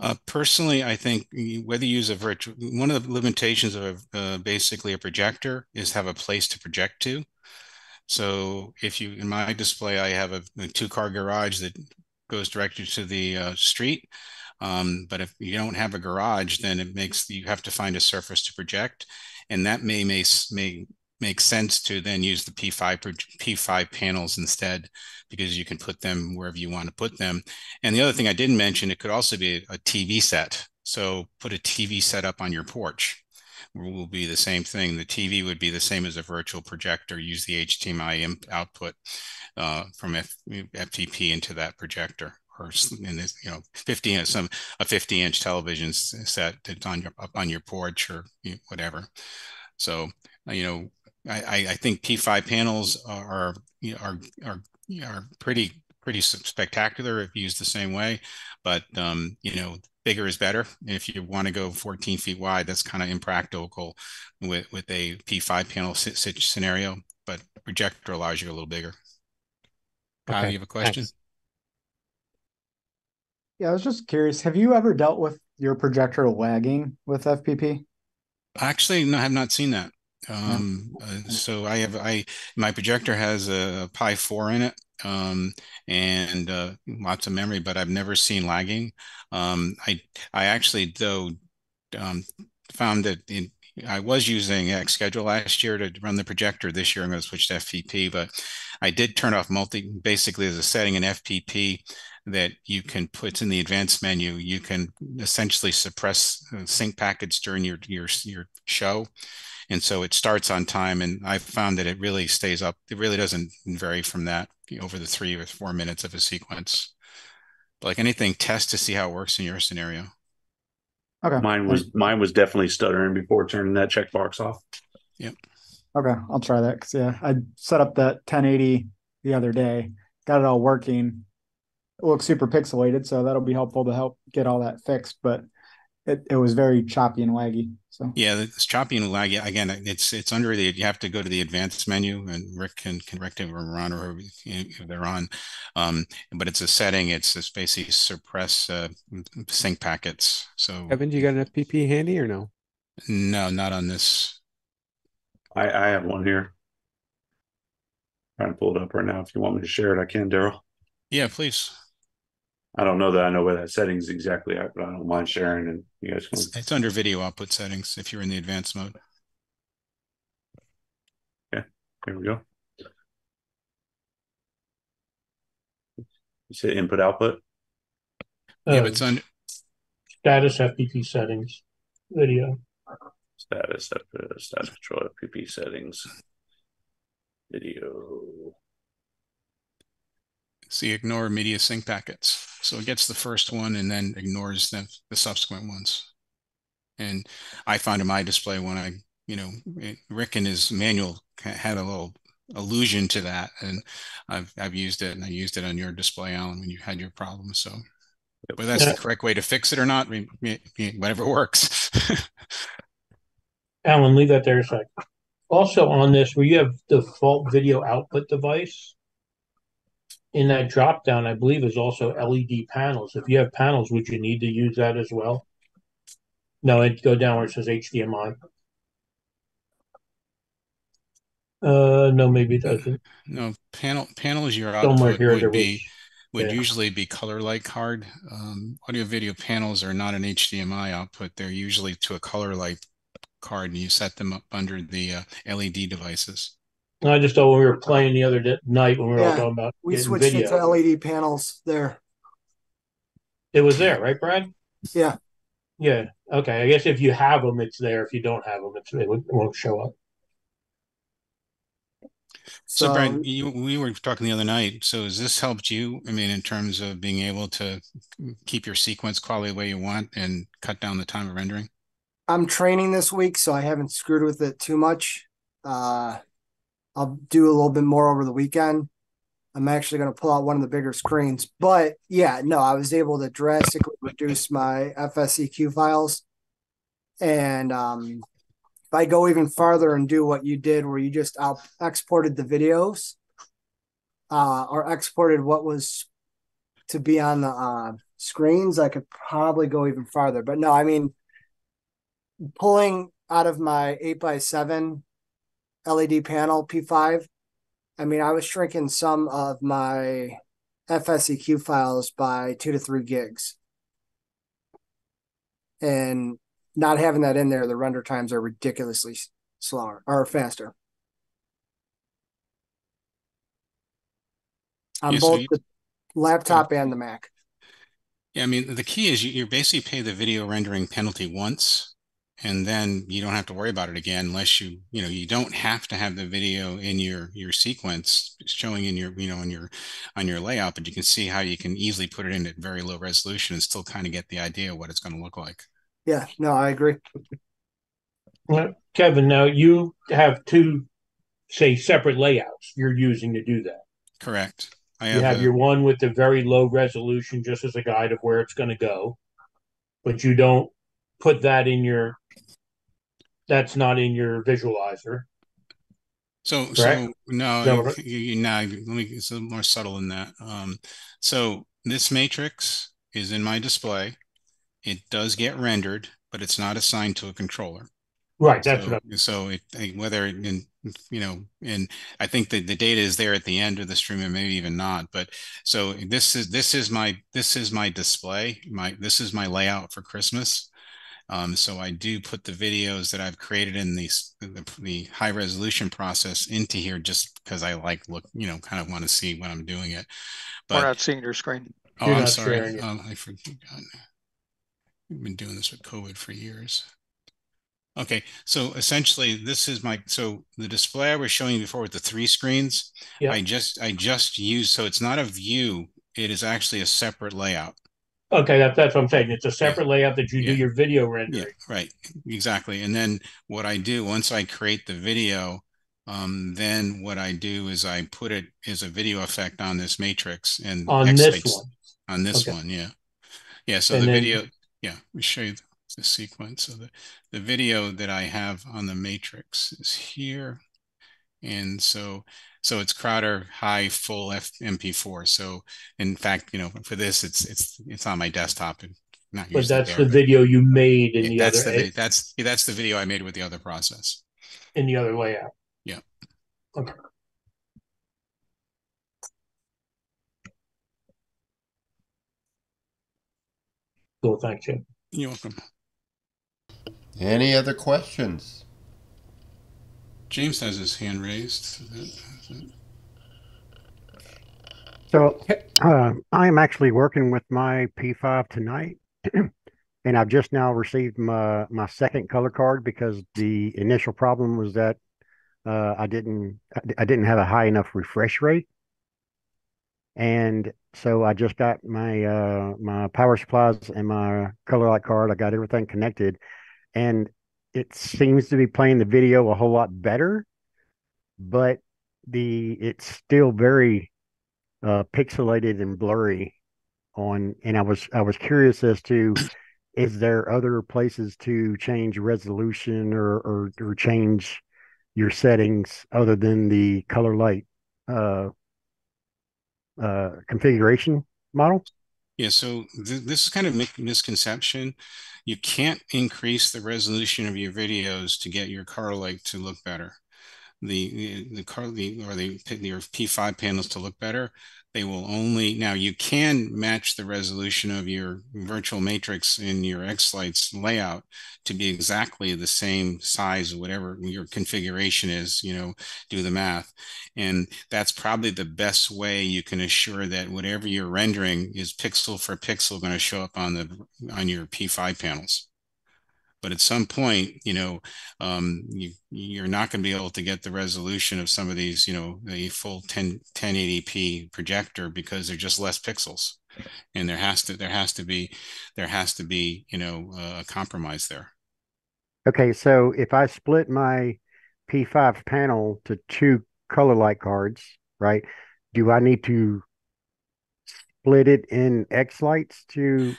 B: Uh, personally, I think whether you use a virtual, one of the limitations of uh, basically a projector is have a place to project to. So if you, in my display, I have a, a two car garage that goes directly to the uh, street. Um, but if you don't have a garage, then it makes you have to find a surface to project. and that may may may make sense to then use the P5 P5 panels instead because you can put them wherever you want to put them. And the other thing I didn't mention, it could also be a TV set. So put a TV set up on your porch will be the same thing. The TV would be the same as a virtual projector. Use the HDMI output uh, from F FPP into that projector or in this, you know, 50 some a 50 inch television set that's on your up on your porch or you know, whatever. So you know, I, I think P5 panels are are are are pretty pretty spectacular if used the same way, but um, you know, bigger is better. If you want to go 14 feet wide, that's kind of impractical with with a P5 panel scenario. But projector allows you a little bigger. Okay. Kyle, you have a question? Thanks.
H: Yeah, I was just curious. Have you ever dealt with your projector lagging with FPP?
B: Actually, no, I have not seen that. Um, uh, so I have I my projector has a Pi four in it, um, and uh, lots of memory, but I've never seen lagging. Um, I I actually though um, found that in, I was using Xschedule last year to run the projector. This year I'm going to switch to FPP, but I did turn off multi basically as a setting in FPP that you can put in the advanced menu. You can essentially suppress uh, sync packets during your your your show and so it starts on time and i found that it really stays up it really doesn't vary from that over the three or four minutes of a sequence. Like anything test to see how it works in your scenario.
F: Okay. Mine was mine was definitely stuttering before turning that checkbox off.
B: Yep.
H: Okay i'll try that because yeah i set up that 1080 the other day got it all working. It looks super pixelated so that'll be helpful to help get all that fixed but it, it was very choppy and laggy. So
B: yeah, it's choppy and laggy. Again, it's it's under the you have to go to the advanced menu, and Rick can correct it or Ron or if they're on. Um, but it's a setting. It's just basically suppress uh, sync packets. So
I: Evan, you got an FPP handy or no?
B: No, not on this.
F: I I have one here. I'm trying to pull it up right now. If you want me to share it, I can, Daryl.
B: Yeah, please.
F: I don't know that I know where that settings exactly at, but I don't mind sharing and you guys can.
B: It's, it's under video output settings if you're in the advanced mode.
F: Yeah, here we go. You say input output?
B: Uh, yeah, but it's on
D: status FPP settings video.
F: Status status control FPP settings video.
B: See, ignore media sync packets. So it gets the first one and then ignores the, the subsequent ones. And I found in my display when I, you know, Rick in his manual had a little allusion to that. And I've, I've used it and I used it on your display, Alan, when you had your problem. So whether that's the correct way to fix it or not, whatever works.
D: Alan, leave that there a sec. Also on this, where you have default video output device, in that drop down, I believe, is also LED panels. If you have panels, would you need to use that as well? No, it go down where it says HDMI. Uh, no, maybe it doesn't.
B: No, panel panels your output here would be was, would yeah. usually be color light card. Um, audio video panels are not an HDMI output. They're usually to a color light card, and you set them up under the uh, LED devices.
D: I just thought when we were playing the other night when we were yeah, all talking about
J: we switched video. it to LED panels there.
D: It was there, right, Brad?
J: Yeah.
D: Yeah. Okay. I guess if you have them, it's there. If you don't have them, it's, it won't show up.
B: So, so Brad, you, we were talking the other night. So has this helped you? I mean, in terms of being able to keep your sequence quality the way you want and cut down the time of rendering?
J: I'm training this week, so I haven't screwed with it too much. Uh, I'll do a little bit more over the weekend. I'm actually going to pull out one of the bigger screens. But yeah, no, I was able to drastically reduce my FSEQ files. And um, if I go even farther and do what you did, where you just out- exported the videos uh, or exported what was to be on the uh, screens, I could probably go even farther. But no, I mean, pulling out of my 8 by 7 LED panel P5. I mean, I was shrinking some of my FSEQ files by two to three gigs. And not having that in there, the render times are ridiculously slower or faster. On
B: Yeah, so
J: both
B: you-
J: the laptop and the Mac.
B: Yeah, I mean, the key is you, you basically pay the video rendering penalty once, and then you don't have to worry about it again unless you, you know, you don't have to have the video in your your sequence showing in your, you know, in your on your layout, but you can see how you can easily put it in at very low resolution and still kind of get the idea of what it's going to look like.
J: Yeah, no, I agree.
D: Well, Kevin, now you have two, say, separate layouts you're using to do that.
B: Correct. I have
D: You have
B: a-
D: your one with the very low resolution, just as a guide of where it's going to go, but you don't put that in your. That's not in your visualizer.
B: So,
D: Correct?
B: so no,
D: Is that right?
B: you, you, let me, it's a little more subtle than that. Um, so this matrix is in my display. It does get rendered, but it's not assigned to a controller.
D: Right. That's
B: so,
D: what. I'm,
B: so it whether in you know and I think that the data is there at the end of the stream and maybe even not. But so this is this is my this is my display. My this is my layout for Christmas. Um, so I do put the videos that I've created in these the, the high resolution process into here just because I like look you know kind of want to see when I'm doing it.
K: We're not seeing your screen.
B: oh,
D: You're
B: I'm sorry. Um, I forgot. We've been doing this with COVID for years. Okay, so essentially this is my, so the display I was showing you before with the three screens,
D: Yeah.
B: I just, I just used, so it's not a view, it is actually a separate layout.
D: Okay, that's that's what I'm saying. It's a separate layout that you
B: Yeah.
D: do your video
B: Yeah,
D: rendering.
B: right, exactly. And then what I do, once I create the video, um, then what I do is I put it as a video effect on this matrix and
D: On this
B: xLights-
D: one.
B: On this
D: Okay.
B: one, yeah. Yeah, so
D: And
B: the
D: then-
B: video, yeah, we show you the sequence So the, the video that I have on the matrix is here. And so, so it's Crowder high full F MP4. So in fact, you know, for this, it's, it's, it's on my desktop and not
D: But that's
B: there,
D: the
B: but-
D: video you made in
B: yeah,
D: the
B: that's
D: other
B: the, vi- that's, yeah, that's the video I made with the other process.
D: in the other layout.
B: Yeah.
D: Okay. Cool. Thank you.
B: You're welcome.
A: Any other questions?
B: James has his hand raised.
L: So uh, I am actually working with my P5 tonight, and I've just now received my my second color card because the initial problem was that uh, I didn't I didn't have a high enough refresh rate, and so I just got my uh, my power supplies and my Colorlight card. I got everything connected, and it seems to be playing the video a whole lot better, but the it's still very uh, pixelated and blurry on and I was I was curious as to is there other places to change resolution or or, or change your settings other than the Colorlight uh, uh, configuration model?
B: Yeah, so th this is kind of mi- misconception. You can't increase the resolution of your videos to get your car light to look better. The the, the car the or the your P5 panels to look better. They will only now you can match the resolution of your virtual matrix in your xLights layout to be exactly the same size, whatever your configuration is, you know, do the math. And that's probably the best way you can assure that whatever you're rendering is pixel for pixel going to show up on the on your P5 panels. But at some point, you know, um, you, you're not going to be able to get the resolution of some of these, you know, a full 10, 1080p projector because they're just less pixels. And there has to there has to be there has to be, you know, a compromise there.
L: Okay, so if I split my P5 panel to two Colorlight cards, right? Do I need to split it in xLights to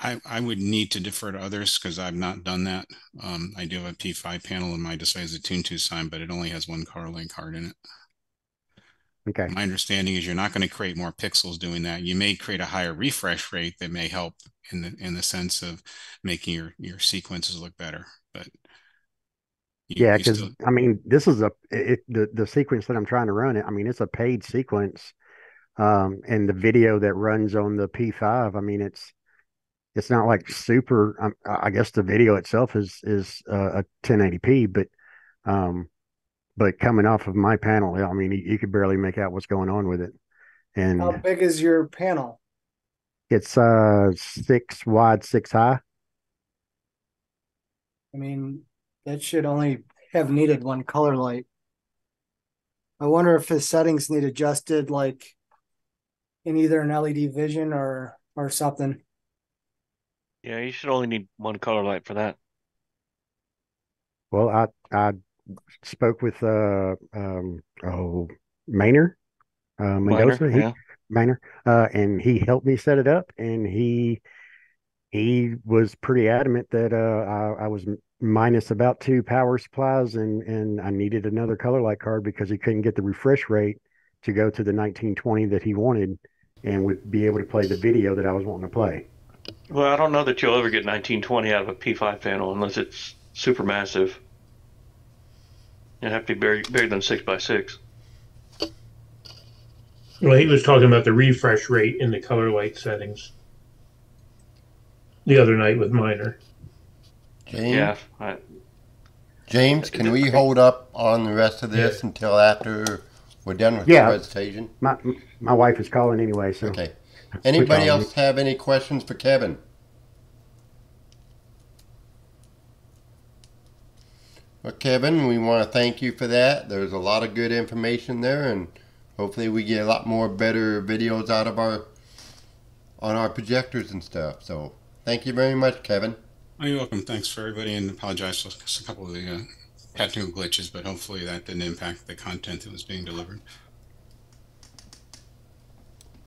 B: I, I would need to defer to others because I've not done that. Um, I do have a P5 panel in my display as a Tune2 sign, but it only has one car link card in it.
L: Okay.
B: My understanding is you're not going to create more pixels doing that. You may create a higher refresh rate that may help in the in the sense of making your your sequences look better. But you-
L: Yeah, because
B: still-
L: I mean, this is a it, the the sequence that I'm trying to run. It I mean, it's a paid sequence, um, and the video that runs on the P5. I mean, it's it's not like super. Um, I guess the video itself is is uh, a 1080p, but um, but coming off of my panel, I mean, you, you could barely make out what's going on with it. And
J: how big is your panel?
L: It's uh six wide, six high.
J: I mean, that should only have needed one Colorlight. I wonder if his settings need adjusted, like in either an LEDVision or or something.
K: Yeah, you should only need one Colorlight for that.
L: Well, I I spoke with uh um oh Maynard uh Mendoza,
K: Minor,
L: he,
K: yeah.
L: Maynard, uh, and he helped me set it up, and he he was pretty adamant that uh I, I was minus about two power supplies, and and I needed another Colorlight card because he couldn't get the refresh rate to go to the 1920 that he wanted, and would be able to play the video that I was wanting to play.
K: Well, I don't know that you'll ever get 1920 out of a P5 panel unless it's super massive. It'd have to be bigger, bigger than six by six.
D: Well, he was talking about the refresh rate in the Colorlight settings the other night with Miner.
A: James,
K: Yeah, I,
A: James, can we hold up on the rest of this until after we're done with
L: Yeah.
A: the presentation?
L: My my wife is calling anyway, so
A: Okay. Anybody
L: on.
A: else have any questions for Kevin? Well, Kevin, we want to thank you for that. There's a lot of good information there, and hopefully we get a lot more better videos out of our on our projectors and stuff. So, thank you very much, Kevin.
B: Oh, you're welcome. Thanks for everybody, and apologize for a couple of the uh, technical glitches, but hopefully that didn't impact the content that was being delivered.